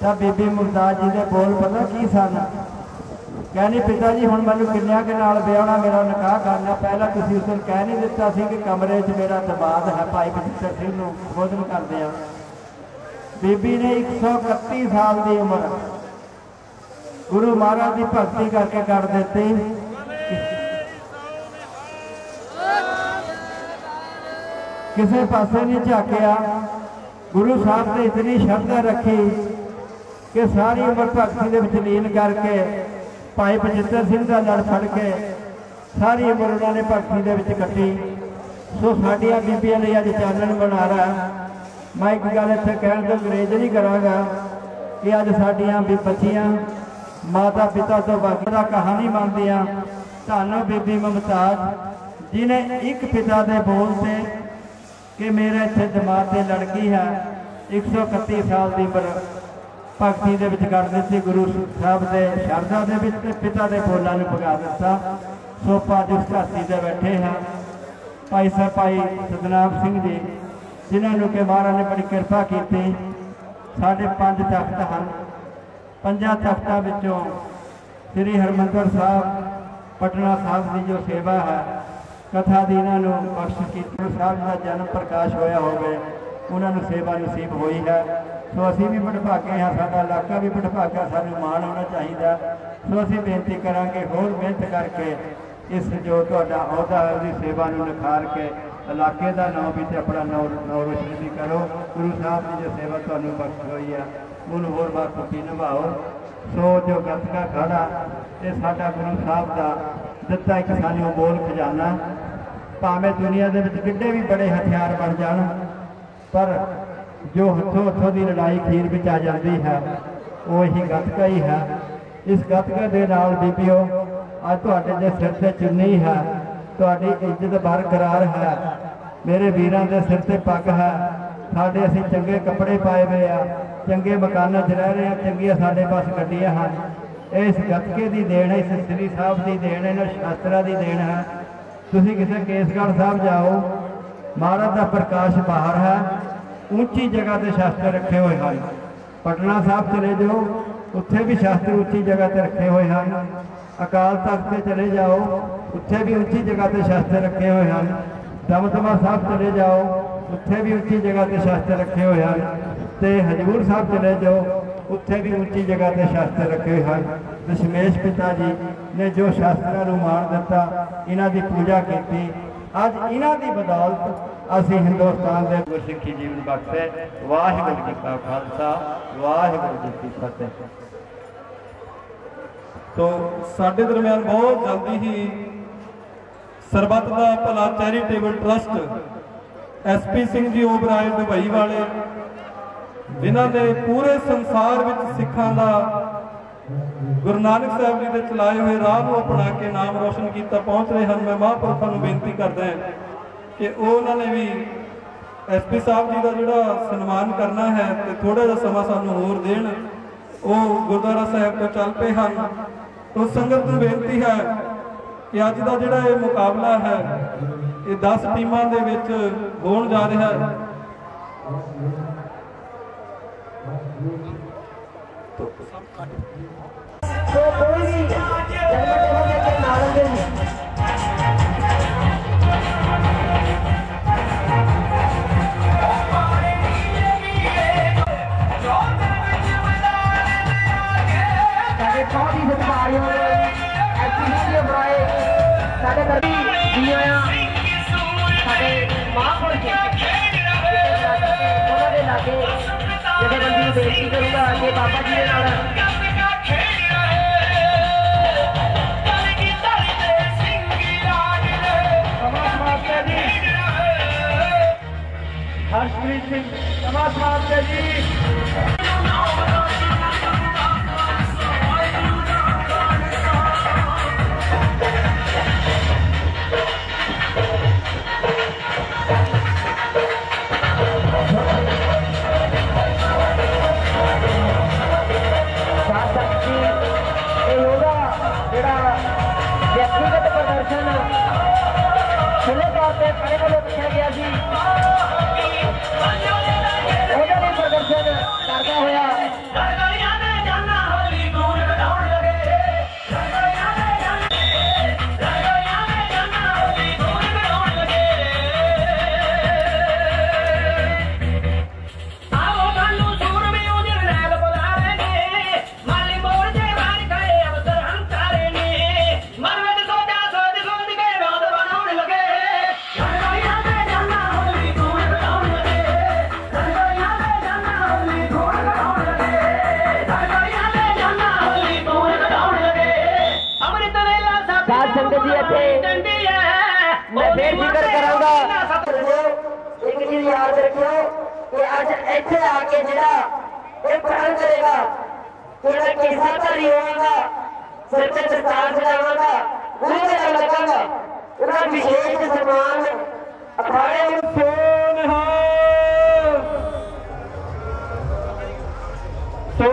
ਤਾਂ ਬੀਬੀ ਮੁਮਤਾਜ਼ ਜੀ ਦੇ ਬੋਲ ਪਤਾ ਕੀ ਸਨ? ਕਹਿੰਦੀ ਪਿਤਾ ਜੀ, ਹੁਣ ਮੈਨੂੰ ਕਿੰਨਿਆਂ ਦੇ ਨਾਲ ਵਿਆਹਣਾ, ਮੇਰਾ ਨਿਕਾਹ ਕਰਨਾ, ਪਹਿਲਾਂ ਤੁਸੀਂ ਉਸ ਦਿਨ ਕਹਿ ਨਹੀਂ ਦਿੱਤਾ ਸੀ ਕਿ ਕਮਰੇ 'ਚ ਮੇਰਾ ਦਬਾਦ ਹੈ, ਭਾਈ ਬਚਿੱਤਰ ਸਿੰਘ ਨੂੰ ਸੰਬੋਧਨ ਕਰਦੇ ਆ ਬੀਬੀ ਨੇ 131 ਸਾਲ ਦੀ ਉਮਰ ਗੁਰੂ ਮਹਾਰਾਜ ਦੀ ਭਗਤੀ ਕਰਕੇ ਕਰ ਦਿੱਤੀ। ਕਿਸੇ ਪਾਸੇ ਨਹੀਂ ਝਾਕਿਆ। ਗੁਰੂ ਸਾਹਿਬ ਨੇ ਇਤਨੀ ਸ਼ਰਧਾ ਰੱਖੀ ਕਿ ਸਾਰੀ ਉਮਰ ਭਗਤੀ ਦੇ ਵਿੱਚ ਲੀਨ ਕਰਕੇ ਭਾਈ ਬਜਿੱਤਰ ਸਿੰਘ ਦਾ ਲੜ ਫੜ ਕੇ ਸਾਰੀ ਉਮਰ ਉਹਨਾਂ ਨੇ ਭਗਤੀ ਦੇ ਵਿੱਚ ਕੱਟੀ। ਸੋ ਸਾਡੀਆਂ ਬੀਬੀਆਂ ਲਈ ਅੱਜ ਚਾਨਣ ਬਣਾ ਰਹਾ ਮੈਂ ਇੱਕ ਗੱਲ ਇੱਥੇ ਕਹਿਣ ਤੋਂ ਅੰਗਰੇਜ਼ ਨਹੀਂ ਕਰਾਂਗਾ ਕਿ ਅੱਜ ਸਾਡੀਆਂ ਵੀ ਬੱਚੀਆਂ ਮਾਤਾ ਪਿਤਾ ਤੋਂ ਬਾਕੀ ਦਾ ਕਹਾਣੀ ਮੰਨਦੀਆਂ। ਧੰਨ ਬੀਬੀ ਮਮਤਾਜ ਜਿਨੇ ਇੱਕ ਪਿਤਾ ਦੇ ਬੋਲ ਤੇ ਕਿ ਮੇਰੇ ਇੱਥੇ ਦਿਮਾਗ ਤੇ ਲੜਕੀ ਹੈ 131 ਸਾਲ ਦੀ ਉਮਰ ਭਗਤੀ ਦੇ ਵਿੱਚ ਕਰ ਦਿੱਤੀ ਗੁਰੂ ਸਾਹਿਬ ਦੇ ਸ਼ਰਧਾ ਦੇ ਵਿੱਚ ਤੇ ਪਿਤਾ ਦੇ ਬੋਲਾਂ ਨੂੰ ਪਗਾ ਦਿੱਤਾ। ਸੋ ਅੱਜ ਉਸ ਧਰਤੀ ਤੇ ਬੈਠੇ ਹਾਂ। ਭਾਈ ਸਾਹਿਬ, ਭਾਈ ਸਤਨਾਮ ਸਿੰਘ ਜੀ, ਜਿਨ੍ਹਾਂ ਨੂੰ ਕਿ ਮਹਾਰਾਜ ਨੇ ਬੜੀ ਕਿਰਪਾ ਕੀਤੀ। ਸਾਡੇ ਪੰਜ ਤਖਤ ਹਨ। ਪੰਜਾਂ ਤਖਤਾਂ ਵਿੱਚੋਂ ਸ੍ਰੀ ਹਰਮੰਦਰ ਸਾਹਿਬ, ਪਟਨਾ ਸਾਹਿਬ ਦੀ ਜੋ ਸੇਵਾ ਹੈ ਕਥਾ ਦੀ ਇਹਨਾਂ ਨੂੰ ਬਖਸ਼ ਕੀਤੀ। ਗੁਰੂ ਸਾਹਿਬ ਦਾ ਜਨਮ ਪ੍ਰਕਾਸ਼ ਹੋਇਆ ਹੋਵੇ ਉਹਨਾਂ ਨੂੰ ਸੇਵਾ ਨਸੀਬ ਹੋਈ ਹੈ। ਸੋ ਅਸੀਂ ਵੀ ਵਡਭਾਗੇ ਹਾਂ, ਸਾਡਾ ਇਲਾਕਾ ਵੀ ਵਡਭਾਗਾ, ਸਾਨੂੰ ਮਾਣ ਹੋਣਾ ਚਾਹੀਦਾ। ਸੋ ਅਸੀਂ ਬੇਨਤੀ ਕਰਾਂਗੇ, ਹੋਰ ਮਿਹਨਤ ਕਰਕੇ ਇਸ ਜੋ ਤੁਹਾਡਾ ਅਹੁਦਾ ਹੈ, ਉਹਦੀ ਸੇਵਾ ਨੂੰ ਨਿਖਾਰ ਕੇ ਇਲਾਕੇ ਦਾ ਨਾਮ ਵੀ ਤੇ ਆਪਣਾ ਨਾਮ ਨਾਮ ਰੋਸ਼ਨ ਵੀ ਕਰੋ। ਗੁਰੂ ਸਾਹਿਬ ਦੀ ਜੋ ਸੇਵਾ ਤੁਹਾਨੂੰ ਬਖਸ਼ ਹੋਈ ਹੈ। ਉਹਨੂੰ ਹੋਰ ਬਾਖੂਬੀ ਨਿਭਾਓ। ਸੋ ਜੋ ਗੱਤਕਾ ਖੜਾ ਇਹ ਸਾਡਾ ਗੁਰੂ ਸਾਹਿਬ ਦਾ ਦਿੱਤਾ ਇੱਕ ਸਾਨੂੰ ਬੋਲ ਖਜ਼ਾਨਾ। ਭਾਵੇਂ ਦੁਨੀਆ ਦੇ ਵਿੱਚ ਕਿੱਡੇ ਵੀ ਬੜੇ ਹਥਿਆਰ ਬਣ ਜਾਣ, ਪਰ ਜੋ ਹੱਥੋਂ ਹੱਥੋਂ ਦੀ ਲੜਾਈ ਖੀਰ ਵਿੱਚ ਆ ਜਾਂਦੀ ਹੈ, ਉਹ ਹੀ ਗੱਤਕਾ ਹੀ ਹੈ। ਇਸ ਗੱਤਕਾ ਦੇ ਨਾਲ ਬੀਬੀਓ, ਅੱਜ ਤੁਹਾਡੇ ਦੇ ਸਿਰ ਤੇ ਚੁੰਨੀ ਹੈ, ਤੁਹਾਡੀ ਇੱਜ਼ਤ ਬਰਕਰਾਰ ਹੈ। ਮੇਰੇ ਵੀਰਾਂ ਦੇ ਸਿਰ ਤੇ ਪੱਗ ਹੈ ਸਾਡੇ ਅਸੀਂ ਚੰਗੇ ਕੱਪੜੇ ਪਾਏ ਹੋਏ ਆ, ਚੰਗੇ ਮਕਾਨਾਂ 'ਚ ਰਹਿ ਰਹੇ ਆ, ਚੰਗੀਆਂ ਸਾਡੇ ਪਾਸ ਗੱਡੀਆਂ ਹਨ। ਇਸ ਗੱਤਕੇ ਦੀ ਦੇਣ ਹੈ, ਇਸ ਸ੍ਰੀ ਸਾਹਿਬ ਦੀ ਦੇਣ ਹੈ, ਇਹਨਾਂ ਸ਼ਾਸਤਰਾਂ ਦੀ ਦੇਣ ਹੈ। ਤੁਸੀਂ ਕਿਸੇ ਕੇਸਗੜ੍ਹ ਸਾਹਿਬ ਜਾਓ, ਮਹਾਰਾਜ ਦਾ ਪ੍ਰਕਾਸ਼ ਬਾਹਰ ਹੈ, ਉੱਚੀ ਜਗ੍ਹਾ ਤੇ ਸ਼ਾਸਤਰ ਰੱਖੇ ਹੋਏ ਹਨ। ਪਟਨਾ ਸਾਹਿਬ ਚਲੇ ਜਾਓ, ਉੱਥੇ ਵੀ ਸ਼ਾਸਤਰ ਉੱਚੀ ਜਗ੍ਹਾ ਤੇ ਰੱਖੇ ਹੋਏ ਹਨ। ਅਕਾਲ ਤਖਤ ਤੇ ਚਲੇ ਜਾਓ, ਉੱਥੇ ਵੀ ਉੱਚੀ ਜਗ੍ਹਾ ਤੇ ਸ਼ਾਸਤਰ ਰੱਖੇ ਹੋਏ ਹਨ। ਦਮਦਮਾ ਸਾਹਿਬ ਚਲੇ ਜਾਓ ਉੱਥੇ ਵੀ ਉੱਚੀ ਜਗ੍ਹਾ ਤੇ ਸ਼ਾਸਤਰ ਰੱਖੇ ਹੋਏ ਹਨ ਤੇ ਹਜੂਰ ਸਾਹਿਬ ਚਲੇ ਜਾਓ, ਉੱਥੇ ਵੀ ਉੱਚੀ ਜਗ੍ਹਾ ਤੇ ਸ਼ਾਸਤਰ ਰੱਖੇ ਹੋਏ ਹਨ। ਦਸ਼ਮੇਸ਼ ਪਿਤਾ ਜੀ ਨੇ ਜੋ ਸ਼ਾਸਤਰਾਂ ਨੂੰ ਮਾਣ ਦਿੱਤਾ, ਇਹਨਾਂ ਦੀ ਪੂਜਾ ਕੀਤੀ। ਅੱਜ ਇਹਨਾਂ ਦੀ ਬਦੌਲਤ ਅਸੀਂ ਹਿੰਦੁਸਤਾਨ ਦੇ ਗੁਰਸਿੱਖੀ ਜੀਵਨ ਬਖਸ਼ੇ। ਵਾਹਿਗੁਰੂ ਜੀ ਕਾ ਖਾਲਸਾ, ਵਾਹਿਗੁਰੂ ਜੀ ਕੀ ਫਤਿਹ। ਤੋ ਸਾਡੇ ਦਰਮਿਆਨ ਬਹੁਤ ਜਲਦੀ ਹੀ ਸਰਬੱਤ ਦਾ ਭਲਾ charitable trust SP Singh ji Oberoi Dubai ਵਾਲੇ। ਜਿਨ੍ਹਾਂ ਨੇ ਪੂਰੇ ਸੰਸਾਰ ਵਿੱਚ ਸਿੱਖਾਂ ਦਾ ਗੁਰੂ ਨਾਨਕ ਸਾਹਿਬ ਜੀ ਦੇ ਚਲਾਏ ਹੋਏ ਰਾਹ ਨੂੰ ਅਪਣਾ ਕੇ ਨਾਮ ਰੋਸ਼ਨ ਕੀਤਾ, ਪਹੁੰਚ ਰਹੇ ਹਨ। ਮੈਂ ਮਹਾਂਪੁਰਖਾਂ ਨੂੰ ਬੇਨਤੀ ਕਰਦਾ ਹਾਂ ਕਿ ਉਹ ਉਹਨਾਂ ਨੇ ਵੀ ਐਸਪੀ ਸਾਹਿਬ ਜੀ ਦਾ ਜਿਹੜਾ ਸਨਮਾਨ ਕਰਨਾ ਹੈ ਤੇ ਥੋੜਾ ਜਿਹਾ ਸਮਾਂ ਸਾਨੂੰ ਹੋਰ ਦੇਣ, ਉਹ ਗੁਰਦੁਆਰਾ ਸਾਹਿਬ ਤੋਂ ਚੱਲ ਪਏ ਹਨ। ਤੋਂ ਸੰਗਤ ਨੂੰ ਬੇਨਤੀ ਹੈ ਕਿ ਅੱਜ ਦਾ ਜਿਹੜਾ ਇਹ ਮੁਕਾਬਲਾ ਹੈ ਇਹ 10 ਟੀਮਾਂ ਦੇ ਵਿੱਚ ਹੋਣ ਜਾ ਰਿਹਾ? ਹੈ ਸੋ ਕੋਈ ਵੀ ਜਨਮ ਟੇਬਲ ਦੇ ਨਾਲ ਦੇ ਸਾਡੇ ਬਹੁਤ ਹੀ ਸਤਿਕਾਰਯੋਗ ਐਕਟੀਵਿਟੀ ਬਰਾਏ ਸਾਡੇ ਕਰੂੰਗਾ ਕਿ ਬਾਬਾ ਜੀ ਦੇ ਨਾਲ। ਹਰਸ਼ਪ੍ਰੀਤ ਸਿੰਘ ਸਮਾਂ ਸਮਾਪਤ ਜੀ। ਇੱਥੇ ਆ ਕੇ ਜਿਹੜਾ ਇਹ ਪ੍ਰਣ ਕਰੇਗਾ ਜਿਹੜਾ ਕੇਸਾ ਧਾਰੀ ਹੋਵੇਗਾ, ਸਿਰ ਤੇ ਦਸਤਾਰ ਸਜਾਵਾਂਗਾ ਗੁਰੂ ਦੇ ਨਾਲ ਲੱਗਾਂਗਾ, ਉਹਦਾ ਵਿਸ਼ੇਸ਼ ਸਨਮਾਨ ਅਖਾੜੇ ਨੂੰ ਸੋਨਹਾ ਸੋ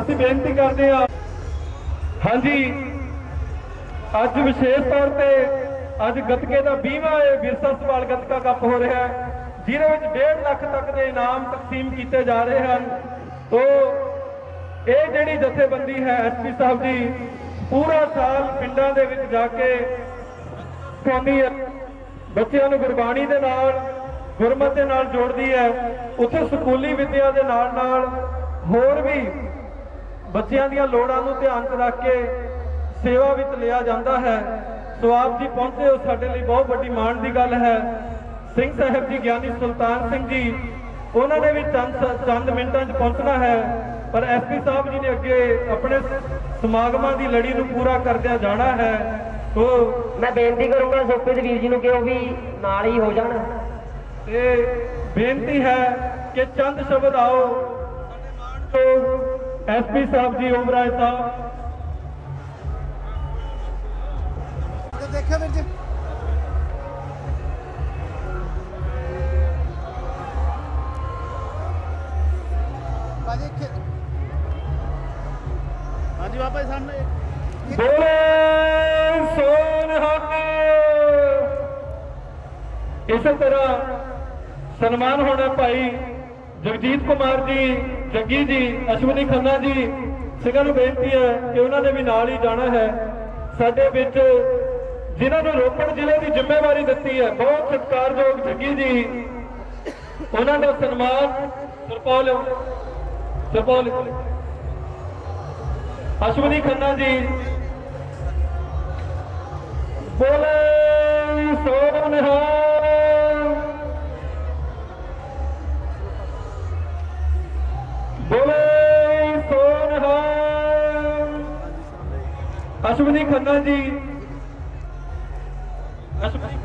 ਅਸੀਂ ਬੇਨਤੀ ਕਰਦੇ ਹਾਂ, ਹਾਂਜੀ, ਅੱਜ ਵਿਸ਼ੇਸ਼ ਤੌਰ ਤੇ ਅੱਜ ਗੱਤਕੇ ਦਾ 20ਵਾਂ ਵਿਰਸਾ ਸਵਾਲ ਗੱਤਕਾ ਕੱਪ ਹੋ ਰਿਹਾ ਹੈ। ਜਿਹਦੇ ਵਿੱਚ 1.5 ਲੱਖ ਤੱਕ ਦੇ ਇਨਾਮ ਤਕਸੀਮ ਕੀਤੇ ਜਾ ਰਹੇ ਹਨ, ਤੋ ਇਹ ਜਿਹੜੀ ਜਥੇਬੰਦੀ ਹੈ ਐਸਪੀ ਸਾਹਿਬ ਜੀ ਪੂਰਾ ਸਾਲ ਪਿੰਡਾਂ ਦੇ ਵਿੱਚ ਜਾ ਕੇ ਸਿਖਾਉਂਦੀ ਬੱਚਿਆਂ ਨੂੰ ਗੁਰਬਾਣੀ ਦੇ ਨਾਲ, ਗੁਰਮਤ ਦੇ ਨਾਲ ਜੋੜਦੀ ਹੈ, ਉੱਥੇ ਸਕੂਲੀ ਵਿੱਦਿਆ ਦੇ ਨਾਲ ਨਾਲ ਹੋਰ ਵੀ ਬੱਚਿਆਂ ਦੀਆਂ ਲੋੜਾਂ ਨੂੰ ਧਿਆਨ 'ਚ ਰੱਖ ਕੇ ਸੇਵਾ ਵਿੱਚ ਲਿਆ ਜਾਂਦਾ ਹੈ। ਸੋ ਆਪ ਜੀ ਪਹੁੰਚੇ ਹੋ, ਸਾਡੇ ਲਈ ਬਹੁਤ ਵੱਡੀ ਮਾਣ ਦੀ ਗੱਲ ਹੈ। ਸਿੰਘ ਸਾਹਿਬ ਜੀ ਗਿਆਨੀ ਸੁਲਤਾਨ ਸਿੰਘ ਜੀ ਉਹਨਾਂ ਨੇ ਵੀ ਚੰਦ ਚੰਦ ਮਿੰਟਾਂ 'ਚ ਪਹੁੰਚਣਾ ਹੈ ਪਰ ਐਸਪੀ ਸਾਹਿਬ ਜੀ ਨੇ ਅੱਗੇ ਆਪਣੇ ਸਮਾਗਮਾਂ ਦੀ ਲੜੀ ਨੂੰ ਪੂਰਾ ਕਰਦਿਆਂ ਜਾਣਾ ਹੈ ਸੋ ਮੈਂ ਬੇਨਤੀ ਕਰੂੰਗਾ ਸੁਖਪ੍ਰੀਤ ਵੀਰ ਜੀ ਨੂੰ ਕਿ ਉਹ ਵੀ ਨਾਲ ਹੀ ਹੋ ਜਾਣ। ਤੇ ਬੇਨਤੀ ਹੈ ਕਿ ਚੰਦ ਸ਼ਬਦ ਆਓ। ਜੋ ਐਸਪੀ ਸਾਹਿਬ ਜੀ ਓਮਰਾਏ ਸਾਹਿਬ। ਦੇਖਿਆ ਵੀਰ ਜੀ? ਭਾਜੀ ਹਾਂਜੀ ਬਾਬਾ ਜੀ, ਸਾਹਮਣੇ। ਬੋਲੇ ਸੋਨਹਾਗ ਇਸੇ ਤਰ੍ਹਾਂ ਸਨਮਾਨ ਹੋਣਾ ਭਾਈ ਜਗਜੀਤ ਕੁਮਾਰ ਜੀ, ਜੱਗੀ ਜੀ, ਅਸ਼ਵਨੀ ਖੰਨਾ ਜੀ, ਸਿੰਘਾਂ ਨੂੰ ਬੇਨਤੀ ਹੈ ਕਿ ਉਹਨਾਂ ਨੇ ਵੀ ਨਾਲ ਹੀ ਜਾਣਾ ਹੈ। ਸਾਡੇ ਵਿੱਚ ਜਿਨ੍ਹਾਂ ਨੂੰ ਰੋਪੜ ਜ਼ਿਲ੍ਹੇ ਦੀ ਜ਼ਿੰਮੇਵਾਰੀ ਦਿੱਤੀ ਹੈ, ਬਹੁਤ ਸਤਿਕਾਰਯੋਗ ਜੱਗੀ ਜੀ, ਉਹਨਾਂ ਦਾ ਸਨਮਾਨ ਸਰਪੌਲ ਸਰਪੌਲ ਅਸ਼ਵਨੀ ਖੰਨਾ ਜੀ। ਬੋਲੇ ਸੋਨਹਾਗ ਬੋਲੇ ਸੋਨਹਾਗ ਅਸ਼ਵਨੀ ਖੰਨਾ ਜੀ। ਅਸ਼ਵਨੀ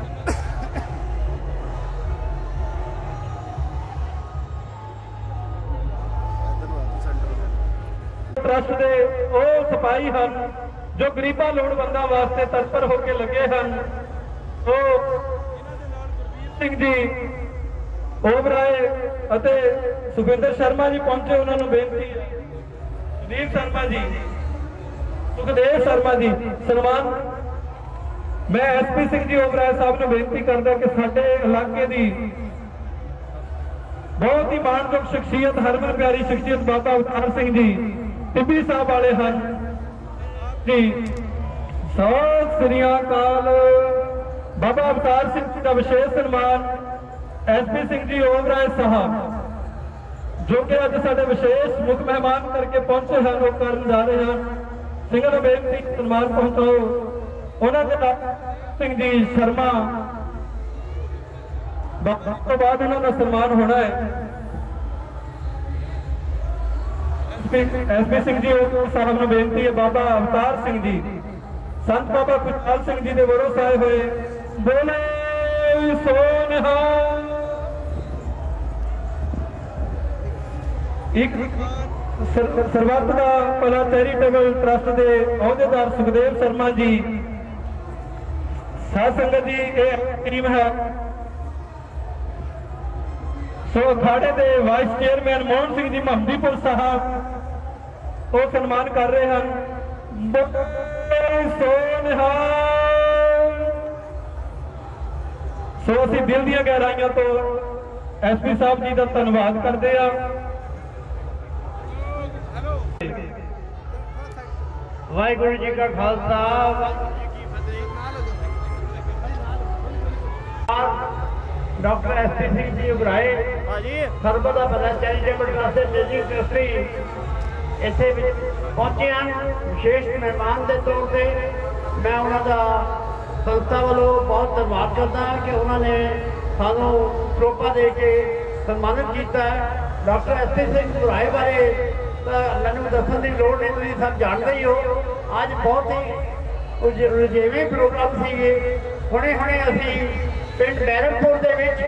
ਟਰਸਟ ਦੇ ਉਹ ਸਿਪਾਹੀ ਹਨ ਜੋ ਗਰੀਬਾਂ ਲੋੜਵੰਦਾਂ ਵਾਸਤੇ ਤਤਪਰ ਹੋ ਕੇ ਲੱਗੇ ਹਨ। ਉਹ ਸਿੰਘ ਜੀ ਓਬਰਾਏ ਅਤੇ ਸੁਖਿੰਦਰ ਸ਼ਰਮਾ ਜੀ ਪਹੁੰਚੇ ਉਹਨਾਂ ਨੂੰ ਬੇਨਤੀ ਹੈ। ਸੁਨੀਲ ਸ਼ਰਮਾ ਜੀ, ਸੁਖਦੇਵ ਸ਼ਰਮਾ ਜੀ, ਸਨਮਾਨ। ਮੈਂ ਐਸਪੀ ਸਿੰਘ ਜੀ ਓਬਰਾਏ ਸਾਹਿਬ ਨੂੰ ਬੇਨਤੀ ਕਰਦਾ ਕਿ ਸਾਡੇ ਇਲਾਕੇ ਦੀ ਬਹੁਤ ਹੀ ਮਾਣਯੋਗ ਸ਼ਖਸੀਅਤ, ਹਰਮਨ ਪਿਆਰੀ ਸ਼ਖਸੀਅਤ ਬਾਬਾ ਅਵਤਾਰ ਸਿੰਘ ਜੀ ਟਿੱਬੀ ਸਾਹਿਬ ਵਾਲੇ ਹਨ। ਜੀ, ਸਤਿ ਸ੍ਰੀ ਅਕਾਲ। ਬਾਬਾ ਅਵਤਾਰ ਸਿੰਘ ਜੀ ਦਾ ਵਿਸ਼ੇਸ਼ ਸਨਮਾਨ ਐਸਪੀ ਸਿੰਘ ਜੀ ਓਬਰਾਏ ਸਾਹਿਬ, ਜੋ ਕਿ ਅੱਜ ਸਾਡੇ ਵਿਸ਼ੇਸ਼ ਮੁੱਖ ਮਹਿਮਾਨ ਕਰਕੇ ਪਹੁੰਚੇ ਹਨ, ਉਹ ਕਰਨ ਜਾ ਰਹੇ ਹਨ। ਸਿੰਘਾਂ ਨੂੰ ਬੇਨਤੀ ਸਨਮਾਨ ਪਹੁੰਚਾਓ। ਉਹਨਾਂ ਦੇ ਨਾਲ ਸਿੰਘ ਜੀ ਸ਼ਰਮਾ ਬਾਅਦ ਤੋਂ ਬਾਅਦ ਉਹਨਾਂ ਦਾ ਸਨਮਾਨ ਹੋਣਾ ਹੈ। ਐਸਪੀ ਸਿੰਘ ਜੀ ਸਾਹਿਬ ਨੂੰ ਬੇਨਤੀ ਹੈ, ਬਾਬਾ ਅਵਤਾਰ ਸਿੰਘ ਜੀ। ਸੰਤ ਬਾਬਾ ਕੁਸ਼ਾਲ ਸਿੰਘ ਜੀ ਦੇ ਵਰੋ ਸਾਏ ਹੋਏ। ਬੋਲੇ, ਸੋਨਹਾ। ਇੱਕ ਸਰਬੱਤ ਦਾ ਭਲਾ ਚੈਰੀਟੇਬਲ ਟਰਸਟ ਦੇ ਅਹੁਦੇਦਾਰ ਸੁਖਦੇਵ ਸ਼ਰਮਾ ਜੀ। ਸਾਧ ਸੰਗਤ ਜੀ, ਇਹ ਟੀਮ ਹੈ। ਸੋ ਅਖਾੜੇ ਦੇ ਵਾਈਸ ਚੇਅਰਮੈਨ ਮੋਹਨ ਸਿੰਘ ਜੀ, ਮਹੰਦੀਪੁਰ ਸਾਹਿਬ। ਉਹ ਸਨਮਾਨ ਕਰ ਰਹੇ ਹਨ। ਬੋਲੇ ਸੋਨਹਾ ਸੋ ਅਸੀਂ ਦਿਲ ਦੀਆਂ ਗਹਿਰਾਈਆਂ ਤੋਂ ਐਸਪੀ ਸਾਹਿਬ ਜੀ ਦਾ ਧੰਨਵਾਦ ਕਰਦੇ ਆ ਵਾਹਿਗੁਰੂ ਜੀ ਕਾ ਖਾਲਸਾ। ਵਾਹਿਗੁਰੂ ਜੀ ਕੀ ਫਤਿਹ doctor S P Singh ji ਉਗਰਾਏ। ਭਾਜੀ ਸਰਬਦਾ ਭਲਾ ਚੈਰੀਟੇਬਲ ਟਰਸਟ ਦੇ ਮੈਨੇਜਿੰਗ ਟਰਸਟੀ ਇੱਥੇ ਵਿੱਚ ਪਹੁੰਚੇ ਹਨ ਵਿਸ਼ੇਸ਼ ਮਹਿਮਾਨ ਦੇ ਤੌਰ ਤੇ। ਮੈਂ ਉਹਨਾਂ ਦਾ ਸੰਸਥਾ ਵੱਲੋਂ ਬਹੁਤ ਧੰਨਵਾਦ ਕਰਦਾ ਹਾਂ ਕਿ ਉਹਨਾਂ ਨੇ ਸਾਨੂੰ ਟਰੋਪਾ ਦੇ ਕੇ ਸਨਮਾਨਿਤ ਕੀਤਾ doctor S P Singh Rai ਬਾਰੇ ਮੈਨੂੰ ਦੱਸਣ ਦੀ ਲੋੜ ਨਹੀਂ, ਤੁਸੀਂ ਸਭ ਜਾਣਦੇ ਹੀ ਹੋ। ਅੱਜ ਬਹੁਤ ਹੀ ਉਜ- ਰੁਝੇਵੇਂ ਪ੍ਰੋਗਰਾਮ ਸੀਗੇ ਹੁਣੇ ਹੁਣੇ ਅਸੀਂ ਪਿੰਡ ਬੈਰਕਪੁਰ ਦੇ ਵਿੱਚ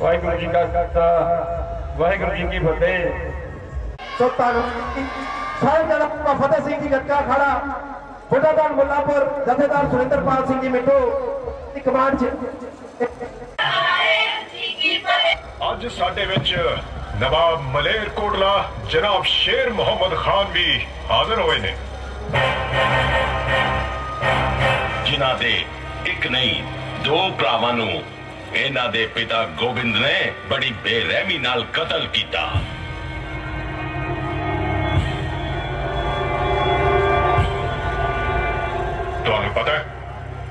ਵਾਹਿਗੁਰੂ ਜੀ ਕਾ ਖਾਲਸਾ ਵਾਹਿਗੁਰੂ ਜੀ ਕੀ ਫਤਿਹ। ਸੋ ਧੰਨਵਾਦ ਸਾਹਿਬ ਜਨਾਬ ਫਤਿਹ ਸਿੰਘ ਜੀ ਗੱਟਕਾ ਖੜਾ। ਬੁੱਢਾਦਾਨ ਮੁੱਲਾਪੁਰ ਜਥੇਦਾਰ ਸੁਰਿੰਦਰਪਾਲ ਸਿੰਘ ਜੀ ਮਿੱਠੂ ਦੀ ਕਮਾਂਡ 'ਚ। ਅੱਜ ਸਾਡੇ ਵਿੱਚ ਨਵਾਬ ਮਲੇਰ ਕੋਟਲਾ ਜਨਾਬ ਸ਼ੇਰ ਮੁਹੰਮਦ ਖਾਨ ਵੀ ਹਾਜ਼ਰ ਹੋਏ ਨੇ। ਜਿਨ੍ਹਾਂ ਦੇ ਇੱਕ ਨਹੀਂ ਦੋ ਭਰਾਵਾਂ ਨੂੰ ਇਹਨਾਂ ਦੇ ਪਿਤਾ ਗੋਬਿੰਦ ਨੇ ਬੜੀ ਬੇਰਹਿਮੀ ਨਾਲ ਕਤਲ ਕੀਤਾ। ਤੁਹਾਨੂੰ ਪਤਾ ਹੈ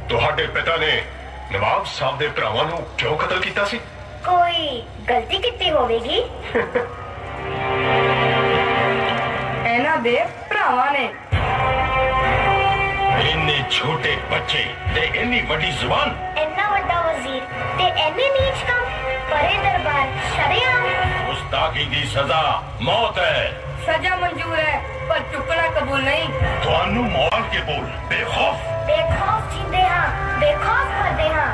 ਤੁਹਾਡੇ ਪਿਤਾ ਨੇ ਨਵਾਬ ਸਾਹਿਬ ਦੇ ਭਰਾਵਾਂ ਨੂੰ ਕਿਉਂ ਕਤਲ ਕੀਤਾ ਸੀ? ਕੋਈ ਗਲਤੀ ਕੀਤੀ ਹੋਵੇਗੀ। ਇਹਨਾਂ ਦੇ ਭਰਾਵਾਂ ਨੇ। ਇੰਨੇ ਛੋਟੇ ਬੱਚੇ ਤੇ ਇੰਨੀ ਵੱਡੀ ਜ਼ੁਬਾਨ। ਵੱਡਾ ਵਜ਼ੀਰ ਤੇ ਐਨੇ ਨੀਚ ਕੰਮ ਪਰੇ ਦਰਬਾਰ ਸ਼ਰਿਆਮ ਗੁਸਤਾਖੀ ਦੀ ਸਜ਼ਾ ਮੌਤ ਹੈ ਸਜ਼ਾ ਮਨਜ਼ੂਰ ਹੈ ਪਰ ਚੁੱਕਣਾ ਕਬੂਲ ਨਹੀਂ ਤੁਹਾਨੂੰ ਮੌਲ ਕੇ ਬੋਲ ਬੇਖੌਫ ਬੇਖੌਫ ਜਿੰਦੇ ਹਾਂ ਬੇਖੌਫ ਮਰਦੇ ਹਾਂ